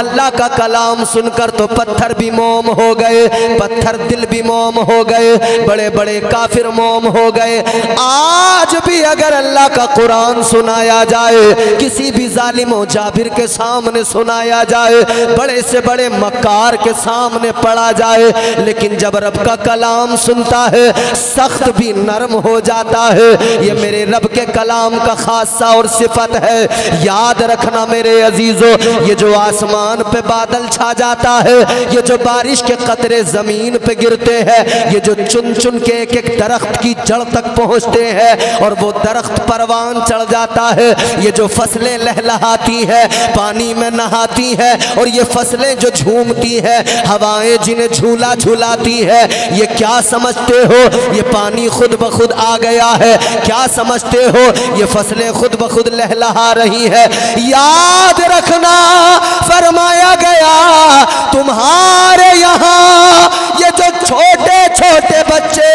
अल्लाह का कलाम सुनकर तो पत्थर भी मोम हो गए, पत्थर दिल भी मोम हो गए बड़े बड़े काफिर मोम हो गए। आज भी अगर अल्लाह का कुरान सुनाया जाए, किसी भी जालिम जाबिर के सामने सुनाया जाए, बड़े से बड़े मकार के सामने पढ़ा जाए, लेकिन जब रब का कलाम सुनता है, सख्त भी नरम हो जाता है। ये मेरे रब के कलाम का खासा और सिफत है। याद रखना मेरे अजीजों, ये जो आसमान पे बादल छा जाता है। ये जो बारिश के कतरे ज़मीन पे गिरते हैं, ये जो चुन चुन के एक एक दरख्त की जड़ तक पहुँचते हैं और वो दरख्त परवान चढ़ जाता है। ये जो फ़सलें लहलहाती है, पानी में नहाती है और ये फ़सलें जो झूमती है, हवाएँ जिन्हें झूला झूलाती है, ये क्या समझते हो? ये पानी खुद ब खुद आ गया है। क्या समझते हो? ये फ़सलें खुद ब खुद लहलहा रही है। याद रखना फरमाया गया, तुम्हारे यहाँ ये जो छोटे छोटे बच्चे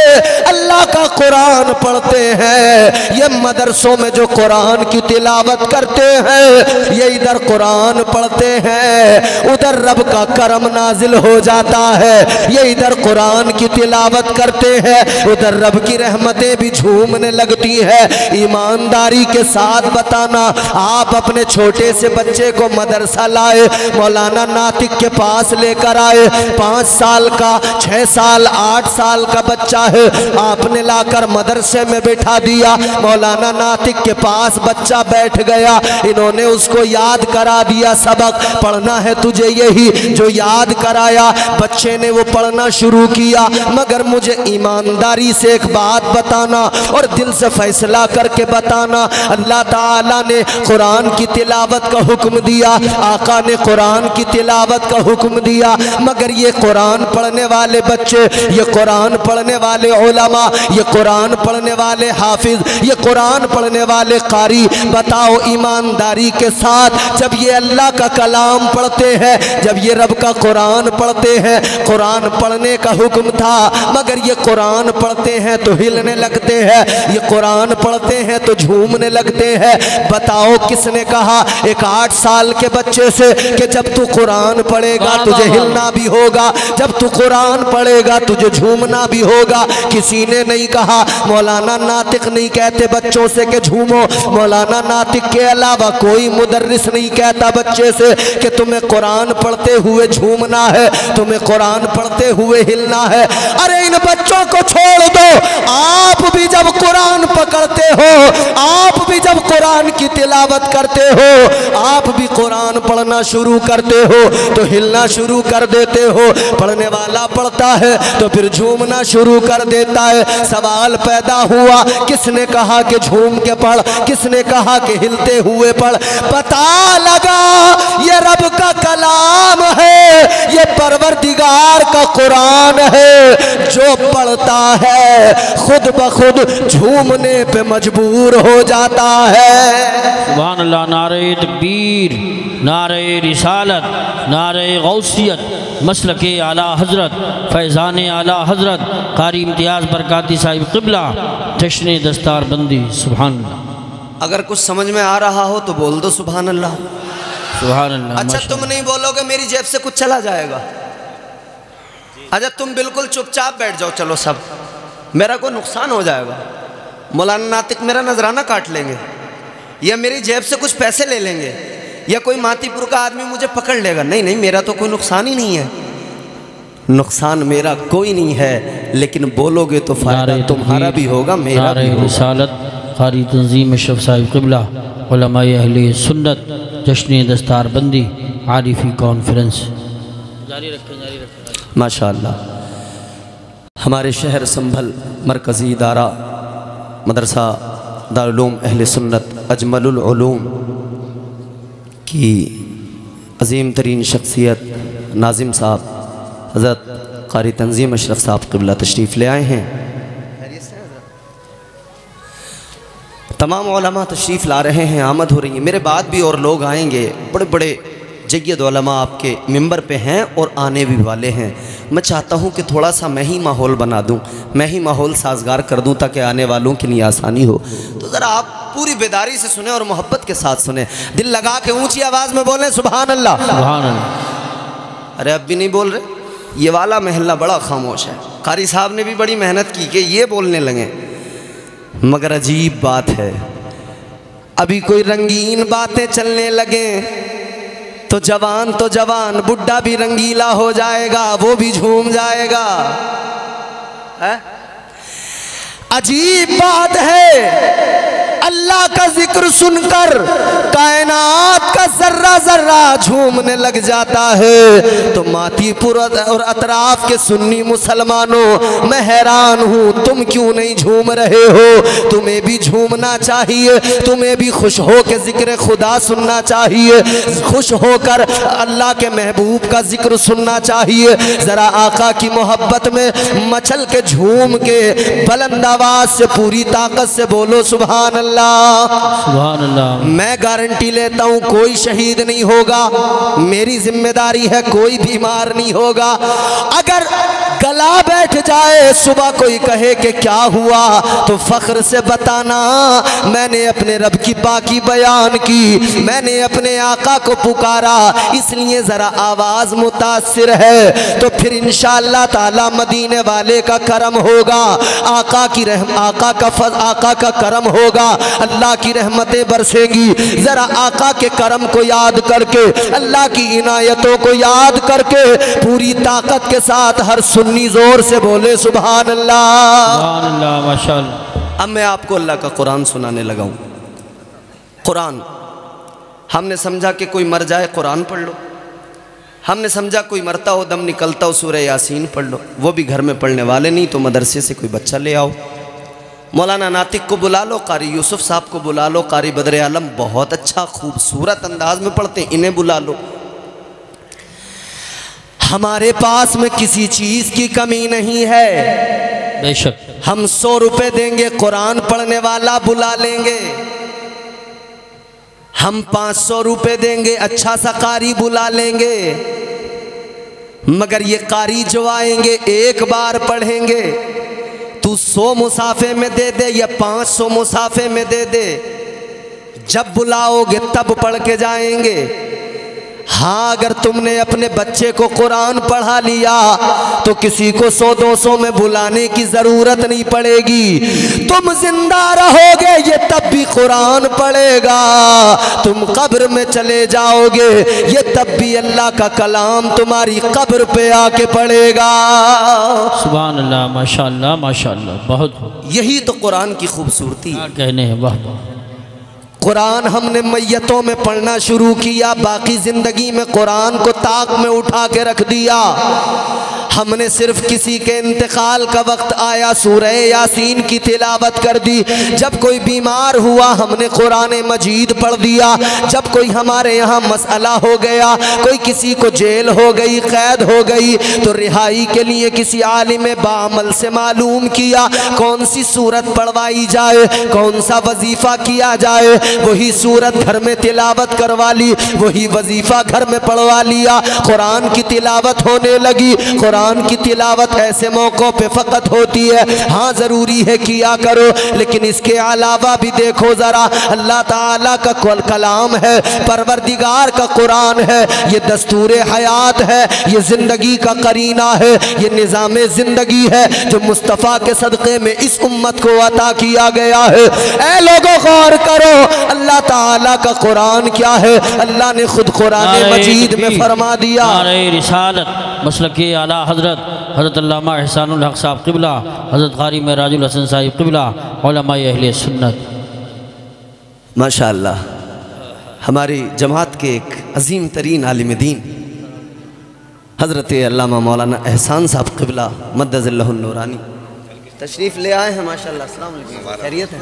अल्लाह का कुरान पढ़ते हैं, ये मदरसों में जो कुरान की तिलावत करते हैं, ये इधर कुरान पढ़ते हैं, उधर रब का करम नाजिल हो जाता है, ये इधर कुरान की तिलावत करते हैं, उधर रब की रहमतें भी झूमने लगती है। ईमानदारी के साथ बताना, आप अपने छोटे से बच्चे को मदरसा लाए मौलाना नातिक के पास लेकर आए। पाँच साल का छः साल, आठ साल का बच्चा है। आपने लाकर मदरसे में बैठा दिया। मौलाना नातिक के पास बच्चा बैठ गया। इन्होंने उसको याद करा दिया, सबक। पढ़ना है तुझे यही, जो याद कराया। बच्चे ने वो पढ़ना शुरू किया। मगर मुझे ईमानदारी से एक बात बताना और दिल से फैसला करके बताना। अल्लाह ताला ने कुरान की तिलावत का हुक्म दिया। आका ने कुरान की तिलावत का हुक्म दिया, मगर ये कुरान पढ़ने वाले बच्चे, ये कुरान पढ़ने वाले ओलमा ये कुरान पढ़ने वाले हाफिज, ये कुरान पढ़ने वाले कारी, बताओ ईमानदारी के साथ जब ये अल्लाह का कलाम पढ़ते हैं, जब ये रब का कुरान पढ़ते हैं, कुरान पढ़ने का हुक्म था, मगर ये कुरान पढ़ते हैं तो हिलने लगते हैं, ये कुरान पढ़ते हैं तो झूमने लगते हैं, बताओ किसने कहा, एक आठ साल के बच्चे से कि जब तू कुरान पढ़ेगा तुझे हिलना भी होगा। जब तू कुरान पढ़ेगा तुझे झूमना भी होगा। किसी ने नहीं कहा मौलाना नातिक नहीं कहते बच्चों से कि झूमो। मौलाना नातिक के अलावा कोई मुदर्रिस नहीं कहता बच्चे से कि तुम्हें कुरान पढ़ते हुए झूमना है तुम्हें कुरान पढ़ते हुए हिलना है। अरे इन बच्चों को छोड़ दो। आप भी जब कुरान पकड़ते हो आप भी जब कुरान की तिलावत करते हो आप भी कुरान पढ़ना शुरू करते हो तो हिलना शुरू कर देते हो। पढ़ने वाला पढ़ता है तो फिर झूमना शुरू कर देता है। सवाल पैदा हुआ, किसने कहा कि झूम के पढ़? किसने कहा कि हिलते हुए पढ़? पता लगा, ये रब का कलाम है, ये परवरदिगार का कुरान है। जो पढ़ता है, खुद ब खुद झूमने पे मजबूर हो जाता है। नारे तकबीर, नारे रिसालत नारे गौसियत मसल के आला हज़रत फैज़ान आला हज़रत कारी इम्तियाज़ बरकाती साहिब किबला जश्न दस्तार बंदी सुबहान अगर कुछ समझ में आ रहा हो तो बोल दो सुबहान अल्लाह सुबहान अल्लाह अच्छा तुम नहीं बोलोगे मेरी जेब से कुछ चला जाएगा। अच्छा तुम बिल्कुल चुपचाप बैठ जाओ चलो सब। मेरा कोई नुकसान हो जाएगा। मौलाना नातिक मेरा नजराना काट लेंगे। या मेरी जेब से कुछ पैसे ले लेंगे। या कोई मातीपुर का आदमी मुझे पकड़ लेगा। नहीं नहीं मेरा तो कोई नुकसान ही नहीं है। नुकसान मेरा कोई नहीं है लेकिन बोलोगे तो फ़ायदा तुम्हारा भी होगा मेरा भी होगा। रिसालत कारी तंजीम अशरफ साहिब किबला अहले सुन्नत जश्न दस्तार बंदी आरिफी कॉन्फ्रेंस। जारी रखें जारी रखें। माशा हमारे शहर संभल मरकज़ी इदारा मदरसा दारूम अहल सुन्नत अजमलूम की अजीम तरीन शख्सियत नाजिम साहब, हज़रत कारी तंजीम अशरफ साहब कबिला तशरीफ़ ले आए हैं। तमाम तशरीफ़ ला रहे हैं, आमद हो रही है। मेरे बाद भी और लोग आएँगे बड़े बड़े जैद आपके मिंबर पे हैं और आने भी वाले हैं। मैं चाहता हूँ कि थोड़ा सा मैं ही माहौल बना दूँ मैं ही माहौल साजगार कर दूँ ताकि आने वालों के लिए आसानी हो। तो ज़रा आप पूरी बेदारी से सुने और मोहब्बत के साथ सुने। दिल लगा के ऊँची आवाज़ में बोलें सुबहान अल्लाह अल्लाह अरे अब भी नहीं बोल रहे? ये वाला महल्ला बड़ा खामोश है। कारी साहब ने भी बड़ी मेहनत की कि ये बोलने लगे। मगर अजीब बात है। अभी कोई रंगीन बातें चलने लगे। तो जवान तो जवान बुढ़ा भी रंगीला हो जाएगा, वो भी झूम जाएगा है? अजीब बात है अल्लाह का ज़िक्र सुनकर कायनात का जर्रा जर्रा झूमने लग जाता है। तो मातीपुर और अतराफ के सुन्नी मुसलमानों, मैं हैरान हूँ, तुम क्यों नहीं झूम रहे हो? तुम्हें भी झूमना चाहिए, तुम्हें भी खुश हो के ज़िक्र खुदा सुनना चाहिए। खुश होकर अल्लाह के महबूब का ज़िक्र सुनना चाहिए। ज़रा आका की मोहब्बत में मचल के झूम के बुलंद आवाज़ से, पूरी ताकत से बोलो सुबहान अल्लाह। अल्लाह मैं गारंटी लेता हूँ, कोई शहीद नहीं होगा। मेरी ज़िम्मेदारी है, कोई बीमार नहीं होगा। अगर गला बैठ जाए, सुबह कोई कहे कि क्या हुआ तो फख्र से बताना। मैंने अपने रब की बाकी बयान की, मैंने अपने आका को पुकारा। इसलिए ज़रा आवाज़ मुतासर है तो फिर इन ताला मदीने वाले का करम होगा। आका की रहम, आका का फज, आका का करम होगा। अल्लाह की रहमतें बरसेंगी। ज़रा आका के करम को याद करके अल्लाह की इनायतों को याद करके पूरी ताकत के साथ हर सुन्नी ज़ोर से बोले सुबह अल्लाह अब मैं आपको अल्लाह का कुरान सुनाने लगा हूँ। कुरान हमने समझा कि कोई मर जाए कुरान पढ़ लो। हमने समझा कोई मरता हो दम निकलता हो सूर्य यासीन पढ़ लो। वो भी घर में पढ़ने वाले नहीं तो मदरसे से कोई बच्चा ले आओ। मौलाना नातिक को बुला लो कारी यूसुफ साहब को बुला लो कारी बदर आलम बहुत अच्छा खूबसूरत अंदाज में पढ़ते इन्हें बुला लो। हमारे पास में किसी चीज़ की कमी नहीं है। बेशक। हम सौ रुपए देंगे कुरान पढ़ने वाला बुला लेंगे। हम पाँच सौ रुपये देंगे अच्छा सा कारी बुला लेंगे। मगर ये कारी जो आएँगे एक बार पढ़ेंगे। तू सौ मुसाफे में दे दे या पाँच सौ मुसाफे में दे दे। जब बुलाओगे तब पढ़ के जाएँगे। हाँ अगर तुमने अपने बच्चे को कुरान पढ़ा लिया तो किसी को सौ दो सौ में बुलाने की ज़रूरत नहीं पड़ेगी। तुम ज़िंदा रहोगे ये तब भी कुरान पढ़ेगा। तुम कब्र में चले जाओगे ये तब भी अल्लाह का कलाम तुम्हारी कब्र पे आके पड़ेगा सुबहान अल्लाह माशाल्लाह माशाल्लाह बहुत यही तो कुरान की खूबसूरती कहने वाह वाह। कुरान हमने मैयतों में पढ़ना शुरू किया, बाकी ज़िंदगी में कुरान को ताक में उठा के रख दिया। हमने सिर्फ़ किसी के इंतकाल का वक्त आया, सूरह यासीन की तिलावत कर दी। जब कोई बीमार हुआ, हमने कुरान मजीद पढ़ दिया। जब कोई हमारे यहाँ मसला हो गया, कोई किसी को जेल हो गई, कैद हो गई तो रिहाई के लिए किसी आलिम बामल से मालूम किया, कौन सी सूरत पढ़वाई जाए, कौन सा वजीफ़ा किया जाए वही सूरत घर में तिलावत करवा ली, वही वजीफ़ा घर में पढ़वा लिया। कुरान की तिलावत होने लगी, कुरान की तिलावत ऐसे मौक़ों पे फ़कत होती है। हाँ ज़रूरी है किया करो, लेकिन इसके अलावा भी देखो ज़रा, अल्लाह ताला का कल कलाम है, परवरदिगार का कुरान है, ये दस्तूर हयात है, ये ज़िंदगी का करीना है, ये निज़ाम ज़िंदगी है, जो मुस्तफ़ा के सदक़े में इस उम्मत को अता किया गया है। ए लोगों, गौर करो अल्लाह ताला का कुरान क्या है? अल्लाह ने खुद कुरान मजीद में फरमा दिया। रिसालत मसल के आला हज़रत हज़रत हक साहब क़िबला हज़रत कारी महराजुल हसन साहिब क़िबला अहल सुन्नत। माशा हमारी जमात के एक अजीम तरीन आलिम दीन हज़रत अल्लामा मौलाना एहसान साहब क़िबला मदज़ल्लानी तशरीफ़ ले आए हैं माशा खैरियत है?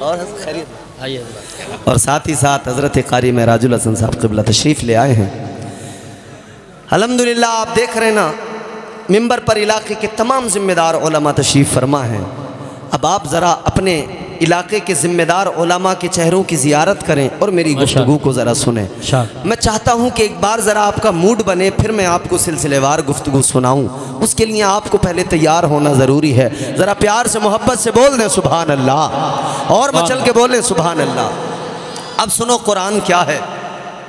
और खैरियत है? और साथ ही साथ हज़रत कारी में राजुल हसन साहब कबला तशरीफ़ ले आए हैं। अलहमदिल्ला आप देख रहे ना, मंबर पर इलाके के तमाम ज़िम्मेदार तशरीफ़ फरमा हैं। अब आप ज़रा अपने इलाके के ज़िम्मेदार ओलामा के चेहरों की ज़ियारत करें और मेरी। गुफ्तगू को ज़रा सुने। मैं चाहता हूँ कि एक बार ज़रा आपका मूड बने फिर मैं आपको सिलसिलेवार गुफ्तगू सुनाऊँ। उसके लिए आपको पहले तैयार होना ज़रूरी है। ज़रा प्यार से मोहब्बत से बोल दें सुबहान अल्लाह और मचल के बोलें सुबहान अल्लाह अब सुनो कुरान क्या है?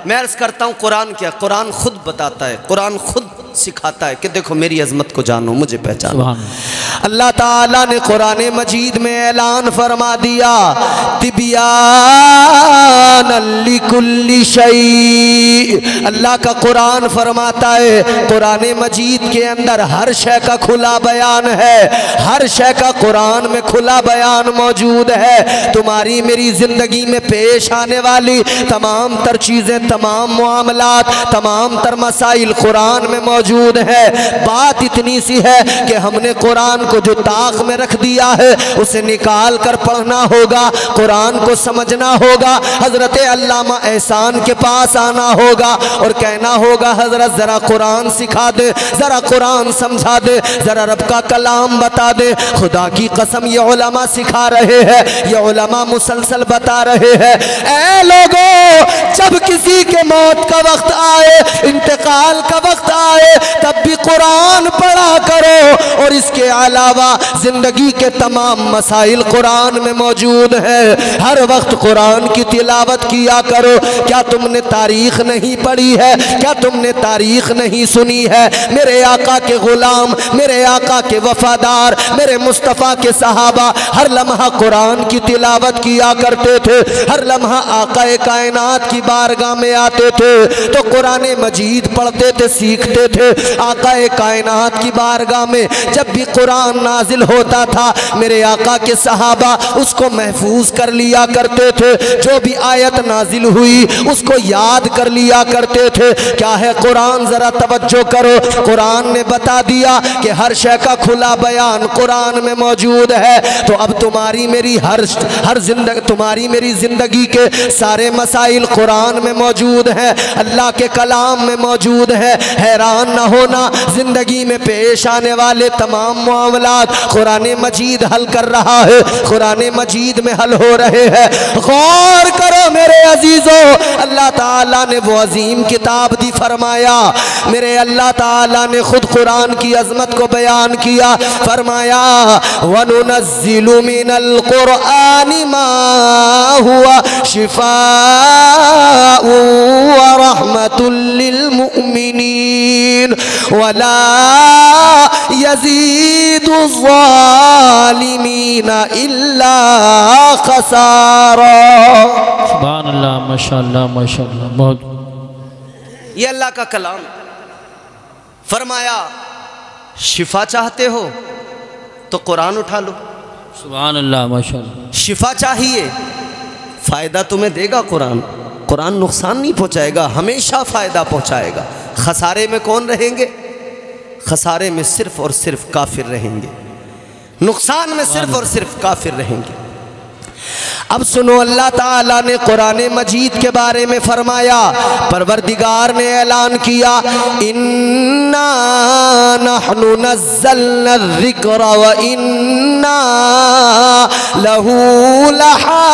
मैं अर्ज़ करता हूँ कुरान क्या कुरान खुद बताता है। कुरान खुद सिखाता है कि देखो मेरी अजमत को जानो मुझे पहचानो। अल्लाह ताला ने कुरान मजीद में ऐलान फरमा दिया तिबियान अल्लाह का कुरान फरमाता है कुरान मजीद के अंदर हर शय का खुला बयान है हर शय का कुरान में खुला बयान मौजूद है। तुम्हारी मेरी ज़िंदगी में पेश आने वाली तमाम तर चीज़ें तमाम मामलात तमाम तर मसाइल कुरान में मौजूद है। बात इतनी सी है कि हमने कुरान को जो ताक में रख दिया है, उसे निकाल कर पढ़ना होगा, कुरान को समझना होगा, हज़रत अल्लामा एहसान के पास आना होगा और कहना होगा, हज़रत, ज़रा कुरान सिखा दे, ज़रा कुरान समझा दे, ज़रा रब का कलाम बता दे। खुदा की कसम, ये उलमा सिखा रहे हैं, ये उलमा मुसलसल बता रहे हैं। ए लोगों, जब किसी के मौत का वक्त आए, इंतकाल का वक्त आए तब भी कुरान पढ़ा करो। और इसके अलावा ज़िंदगी के तमाम मसाइल कुरान में मौजूद है। हर वक्त कुरान की तिलावत किया करो। क्या तुमने तारीख नहीं पढ़ी है? क्या तुमने तारीख नहीं सुनी है? मेरे आका के गुलाम, मेरे आका के वफादार, मेरे मुस्तफ़ा के सहाबा, हर लम्हा कुरान की तिलावत किया करते थे। हर लम्हा आका कायनात की बारगाह में आते थे। तो कुरान मजीद पढ़ते थे, सीखते थे। आका कायनात की बारगाह में जब भी कुरान नाजिल होता था, मेरे आका के सहाबा उसको महफूज कर लिया करते थे। जो भी आयत नाजिल हुई, उसको याद कर लिया करते थे। क्या है कुरान? ज़रा तवज्जो करो। कुरान ने बता दिया कि हर शय का खुला बयान कुरान में मौजूद है। तो अब तुम्हारी मेरी हर हर ज़िंदगी, तुम्हारी मेरी ज़िंदगी के सारे मसाइल कुरान में मौजूद हैं। अल्लाह के कलाम में मौजूद है। हैरान ना होना, ज़िंदगी में पेश आने वाले तमाम मामला कुरान मजीद हल कर रहा है, कुरान मजीद में हल हो रहे हैं। गौर करो मेरे अजीज़ों, अल्लाह ताला ने वो अजीम किताब दी फरमाया। मेरे अल्लाह ताला ने खुद कुरान की अजमत को बयान किया, फरमाया हुआ शिफा व मुमिनीन। वला यजीदु इल्ला खसारा सुभान अल्लाह माशाल्लाह माशाल्लाह बहुत ये अल्लाह का कलाम फरमाया शिफा चाहते हो तो कुरान उठा लो सुभान अल्लाह माशाल्लाह शिफा चाहिए फ़ायदा तुम्हें देगा कुरान कुरान नुकसान नहीं पहुंचाएगा हमेशा फ़ायदा पहुंचाएगा। खसारे में कौन रहेंगे? खसारे में सिर्फ़ और सिर्फ़ काफिर रहेंगे। नुकसान में सिर्फ़ और सिर्फ़ काफिर रहेंगे। अब सुनो अल्लाह ताला ने कुरान मजीद के बारे में फरमाया परवरदिगार ने ऐलान किया इन्ना इन्ना लहू लहाफिज़ून।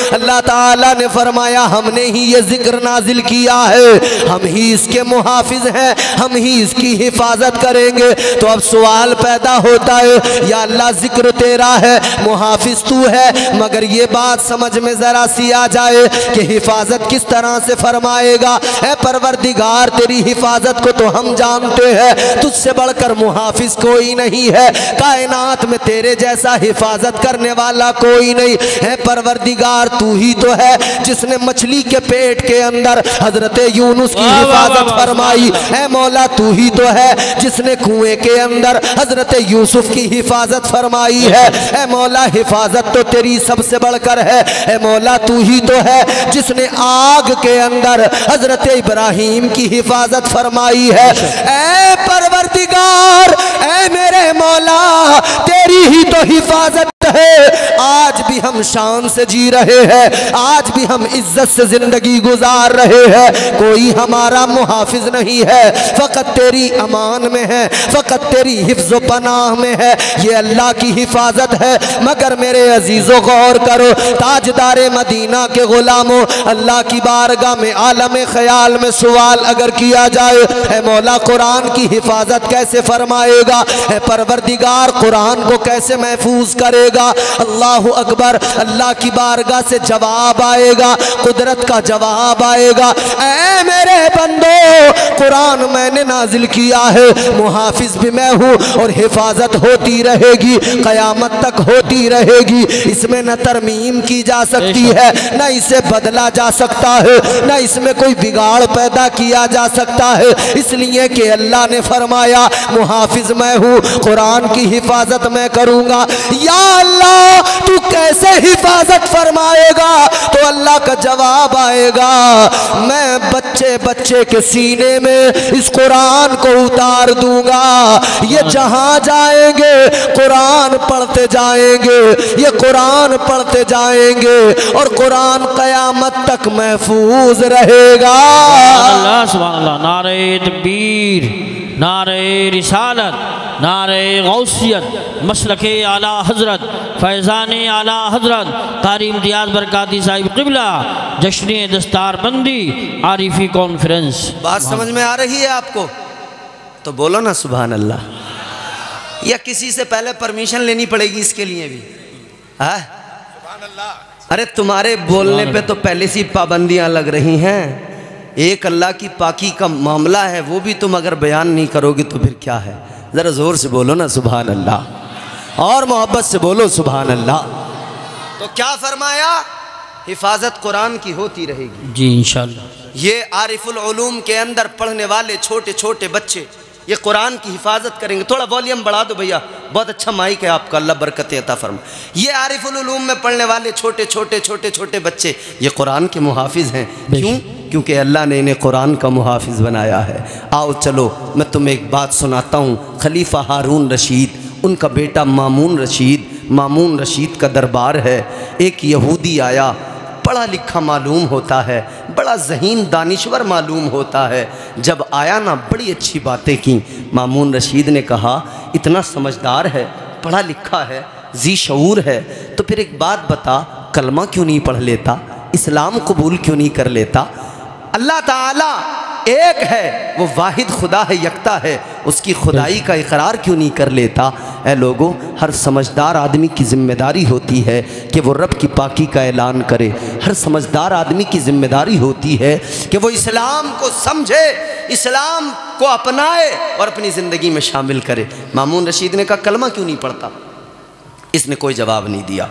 अल्लाह ताला ने फरमाया, हमने ही ये ज़िक्र नाजिल किया है। हम ही इसके मुहाफिज हैं, हम ही इसकी हिफाजत करेंगे। तो अब सवाल पैदा होता है, या अल्लाह ज़िक्र तेरा है, मुहाफिज तू है? मगर ये बात समझ में ज़रा सी आ जाए कि हिफाजत किस तरह से फरमाएगा। है परवरदिगार, तेरी हिफाजत को तो हम जानते हैं, तुझसे बढ़कर मुहाफिज कोई नहीं है। कायनात में तेरे जैसा हिफाजत करने वाला कोई नहीं। है परवरदिगार तू ही तो है जिसने मछली के पेट के अंदर हज़रत यूनुस की हिफाजत फरमाई। है मौला तू ही तो है जिसने कुएँ के अंदर हज़रत यूसुफ की हिफाजत फरमाई है। है मौला हिफाजत तो तेरी सबसे बढ़कर है। है मौला तू ही तो है जिसने आग के अंदर हज़रत इब्राहिम की हिफाजत फरमाई है। ए परवरदिगार ए मेरे मौला तेरी ही तो हिफाजत है। आज भी हम शान से जी रहे हैं। आज भी हम इज़्ज़त से ज़िंदगी गुजार रहे हैं। कोई हमारा मुहाफिज नहीं है। फ़कत तेरी अमान में है। फ़कत तेरी हिफ्ज़ पनाह में है। ये अल्लाह की हिफाजत है। मगर मेरे अजीज़ों, गौर करो, ताजदार मदीना के ग़ुलामों, अल्लाह की बारगाह में, आलम ख्याल में सवाल अगर किया जाए, है मौला कुरान की हिफाजत कैसे फरमाएगा? है परवरदिगार कुरान को कैसे महफूज करेगा? अल्लाह अकबर, अल्लाह की बारगाह से जवाब आएगा कुदरत का जवाब आएगा। ऐ मेरे बंदो कुरान मैंने नाजिल किया है। मुहाफिज भी मैं हूँ और हिफाजत होती रहेगी। कयामत तक होती रहेगी। इसमें न तरमीम की जा सकती है, न इसे बदला जा सकता है, न इसमें कोई बिगाड़ पैदा किया जा सकता है। इसलिए कि अल्लाह ने फरमाया, मुहाफिज मैं हूँ, कुरान की हिफाजत मैं करूँगा। या अल्लाह, तू कैसे हिफाजत फरमाएगा? तो अल्लाह का जवाब आएगा, मैं बच्चे बच्चे के सीने में इस कुरान को उतार दूँगा। ये जहाँ जाएँगे, कुरान पढ़ते जाएँगे, ये कुरान पढ़ते जाएँगे और कुरान कयामत तक महफूज रहेगा। नारे तकबीर, नारे रिसालत। नारे गौसियत मसलक आला हज़रत फैज़ान आला हज़रत कारी इम्तियाज़ बरकाती साहिब किबला जश्न दस्तार बंदी आरिफी कॉन्फ्रेंस। बात समझ में आ रही है आपको? तो बोलो ना सुबह अल्लाह या किसी से पहले परमिशन लेनी पड़ेगी इसके लिए भी? है? अरे तुम्हारे बोलने पे तो पहले से ही पाबंदियाँ लग रही हैं। एक अल्लाह की पाकी का मामला है वो भी तुम अगर बयान नहीं करोगे तो फिर क्या है? ज़रा ज़ोर से बोलो ना सुबहान अल्लाह और मोहब्बत से बोलो सुबहान अल्लाह तो क्या फरमाया? हिफाजत कुरान की होती रहेगी। जी इंशाल्लाह। ये आरिफुलूम के अंदर पढ़ने वाले छोटे छोटे बच्चे ये कुरान की हिफाजत करेंगे। थोड़ा वॉल्यूम बढ़ा दो भैया। बहुत अच्छा माइक है आपका अल्लाह बरकत अता फरमा ये आरिफुल उलूम में पढ़ने वाले छोटे छोटे छोटे छोटे बच्चे ये कुरान के मुहाफिज हैं। क्यों? क्योंकि अल्लाह ने इन्हें कुरान का मुहाफिज बनाया है। आओ चलो, मैं तुम्हें एक बात सुनाता हूँ। खलीफा हारून रशीद, उनका बेटा मामून रशीद मामून रशीद का दरबार है। एक यहूदी आया, पढ़ा लिखा मालूम होता है, बड़ा जहीन दानिश्वर मालूम होता है। जब आया ना, बड़ी अच्छी बातें की। मामून रशीद ने कहा, इतना समझदार है, पढ़ा लिखा है, जी शूर है तो फिर एक बात बता, कलमा क्यों नहीं पढ़ लेता? इस्लाम कबूल क्यों नहीं कर लेता? अल्लाह ताला एक है, वो वाहिद खुदा है, यकता है। उसकी खुदाई का इकरार क्यों नहीं कर लेता? ए लोगों, हर समझदार आदमी की ज़िम्मेदारी होती है कि वो रब की पाकी का ऐलान करे। हर समझदार आदमी की ज़िम्मेदारी होती है कि वो इस्लाम को समझे, इस्लाम को अपनाए और अपनी ज़िंदगी में शामिल करे। मामून रशीद ने कहा, कलमा क्यों नहीं पढ़ता? इसने कोई जवाब नहीं दिया।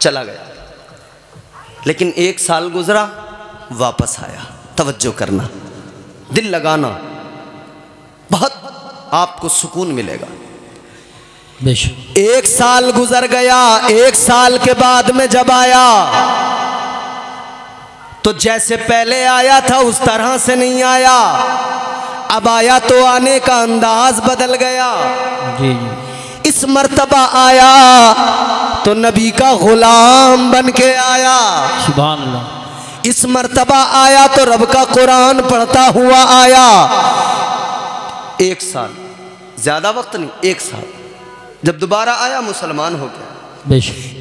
चला गया। लेकिन एक साल गुजरा, वापस आया। तवज्जो करना दिल लगाना बहुत आपको सुकून मिलेगा। एक साल गुजर गया एक साल के बाद में जब आया तो जैसे पहले आया था उस तरह से नहीं आया। अब आया तो आने का अंदाज बदल गया। जी जी। इस मर्तबा आया तो नबी का गुलाम बन के आया। सुभान अल्लाह। इस मर्तबा आया तो रब का कुरान पढ़ता हुआ आया। एक साल। ज़्यादा वक्त नहीं, एक साल। जब दोबारा आया, मुसलमान हो गया।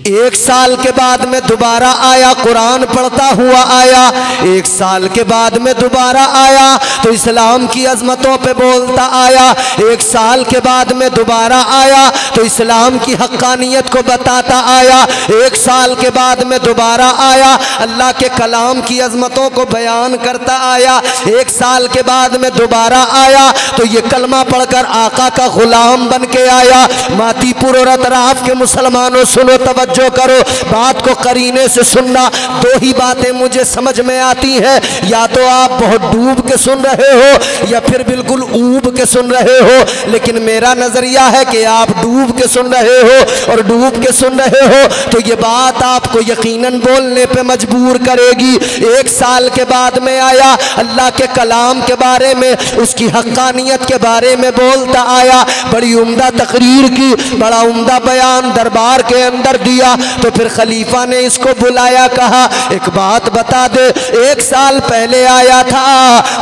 एक साल के बाद में दोबारा आया, कुरान पढ़ता हुआ आया, एक साल के बाद में दोबारा आया तो इस्लाम की अजमतों पे बोलता आया, एक साल के बाद में दोबारा आया तो इस्लाम की हक्कानियत को बताता आया, एक साल के बाद में दोबारा आया, अल्लाह के कलाम की अजमतों को बयान करता आया, एक साल के बाद में दोबारा आया तो ये कलमा पढ़कर आका का गुलाम बन के आया, मातीपुर और अतराफ के मुसलमानों, सुनो तवज्जो करो। बात को करीने से सुनना। दो ही बातें मुझे समझ में आती हैं। या तो आप बहुत डूब के सुन रहे हो, या फिर बिल्कुल ऊब के सुन रहे हो, लेकिन मेरा नज़रिया है कि आप डूब के सुन रहे हो, और डूब के सुन रहे हो तो ये बात आपको यकीनन बोलने पे मजबूर करेगी। एक साल के बाद में आया, अल्लाह के कलाम के बारे में, उसकी हक्कानियत के बारे में बोलता आया, बड़ी उम्दा तकरीर की, बड़ा उम्दा बयान दरबार के अंदर दिया तो फिर खलीफा ने इसको बुलाया, कहा, एक बात बता दे, एक साल पहले आया था,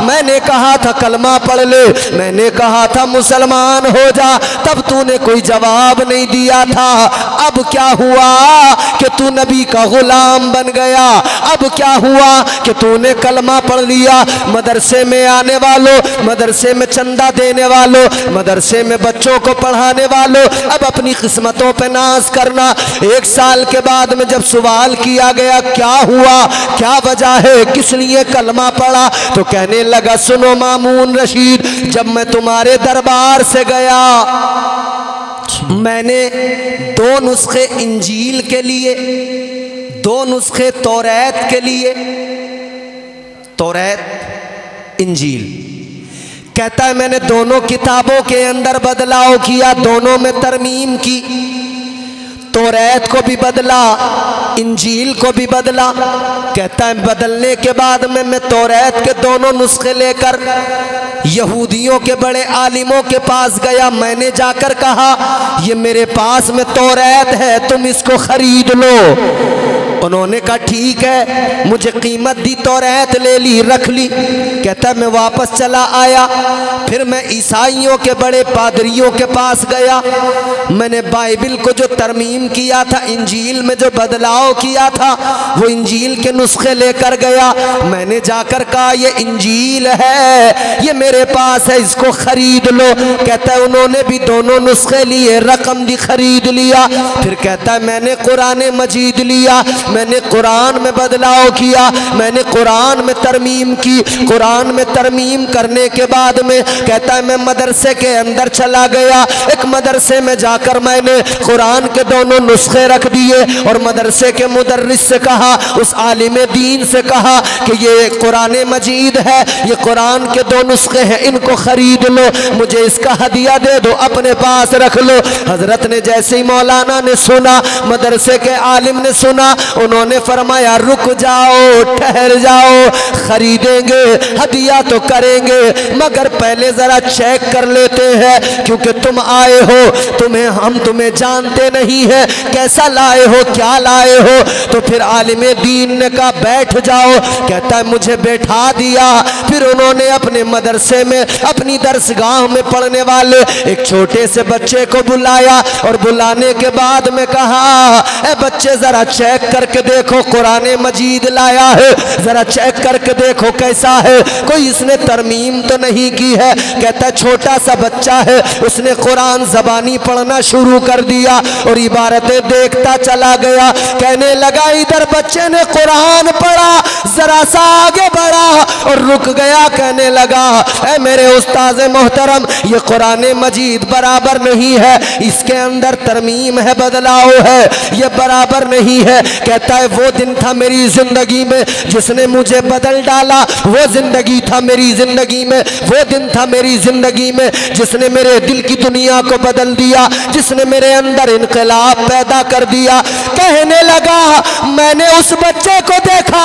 मैंने कहा था, कलमा पढ़ ले, मैंने मैंने कहा था मुसलमान हो जा, तब तूने कोई जवाब नहीं दिया था। अब क्या हुआ कि तू नबी का गुलाम बन गया? अब क्या हुआ कि तूने कलमा पढ़ लिया? मदरसे में आने वालों, मदरसे में चंदा देने वालों, मदरसे में बच्चों को पढ़ाने वालों, अब अपनी किस्मतों पर नाज करना। एक साल के बाद में जब सवाल किया गया, क्या हुआ? क्या वजह है? किस लिए कलमा पढ़ा? तो कहने लगा, सुनो मामून रशीद, जब मैं तुम्हारे दरबार से गया। मैंने दो नुस्खे इंजील के लिए, दो नुस्खे तोरेत के लिए। तोरेत, इंजील। कहता है, मैंने दोनों किताबों के अंदर बदलाव किया, दोनों में तरमीम की। तौरैत को भी बदला, इंजील को भी बदला। कहता है, बदलने के बाद में मैं तो रैत के दोनों नुस्खे लेकर यहूदियों के बड़े आलिमों के पास गया। मैंने जाकर कहा, ये मेरे पास में तो रैत है, तुम इसको खरीद लो। उन्होंने कहा, ठीक है, मुझे कीमत दी तो रैत ले ली, रख ली। कहता, मैं वापस चला आया। फिर मैं ईसाइयों के बड़े पादरियों के पास गया। मैंने बाइबिल को जो तरमीम किया था, इंजील में जो बदलाव किया था, वो इंजील के नुस्खे लेकर गया। मैंने जाकर कहा, ये इंजील है, ये मेरे पास है, इसको खरीद लो। कहता है उन्होंने भी दोनों नुस्खे लिए, रकम भी खरीद लिया। फिर कहता है मैंने कुरान मजीद लिया मैंने कुरान में बदलाव किया, मैंने कुरान में तरमीम की, कुरान में तरमीम करने के बाद में कहता है, मैं मदरसे के अंदर चला गया, एक मदरसे में जाकर मैंने कुरान के दोनों नुस्खे रख दिए और मदरसे के मुदर्रिस से कहा, उस आलिम दीन से कहा कि ये कुरान मजीद है, ये कुरान के दो नुस्खे हैं, इनको खरीद लो, मुझे इसका हदिया दे दो, अपने पास रख लो। हज़रत ने जैसे ही मौलाना ने सुना, मदरसे के आलिम ने सुना उन्होंने फरमाया, रुक जाओ, ठहर जाओ, खरीदेंगे, हदिया तो करेंगे, मगर पहले जरा चेक कर लेते हैं, क्योंकि तुम आए हो, तुम्हें, हम तुम्हें जानते नहीं है, कैसा लाए हो, क्या लाए हो? तो फिर आलिम दीन ने कहा, बैठ जाओ। कहता है, मुझे बैठा दिया। फिर उन्होंने अपने मदरसे में, अपनी दरसगाह में पढ़ने वाले, एक छोटे से बच्चे को बुलाया और बुलाने के बाद में कहा, ए बच्चे, जरा चेक करके देखो कुरान मजीद लाया है। जरा चेक करके देखो कैसा है। कोई इसने तरमीम तो नहीं की है। कहता छोटा सा बच्चा है। उसने कुरान जबानी पढ़ना शुरू कर दिया और इबारतें देखता चला गया। कहने लगा, इधर बच्चे ने कुरान पढ़ा, जरा सा आगे बढ़ा और रुक गया। कहने लगा, ए मेरे उस्ताद मोहतरम, ये कुरान मजीद बराबर नहीं है। इसके अंदर तरमीम है, बदलाव है। ये बराबर नहीं है। कहता है, वो दिन था मेरी ज़िंदगी में जिसने मुझे बदल डाला। वो ज़िंदगी था मेरी ज़िंदगी में, वो दिन था मेरी ज़िंदगी में जिसने मेरे दिल की दुनिया को बदल दिया, जिसने मेरे अंदर इनकलाब पैदा कर दिया। कहने लगा, मैंने उस बच्चे को देखा,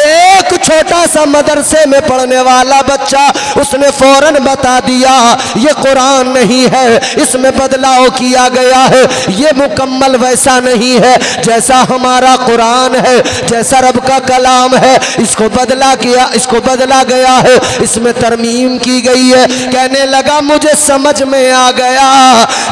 एक छोटा सा मदरसे में पढ़ने वाला बच्चा, उसने फ़ौरन बता दिया, ये कुरान नहीं है, इसमें बदलाव किया गया है, ये मुकम्मल वैसा नहीं है, जैसा हमारा कुरान है, जैसा रब का कलाम है, इसको बदला किया इसको बदला गया है, इसमें तरमीम की गई है। कहने लगा, मुझे समझ में आ गया,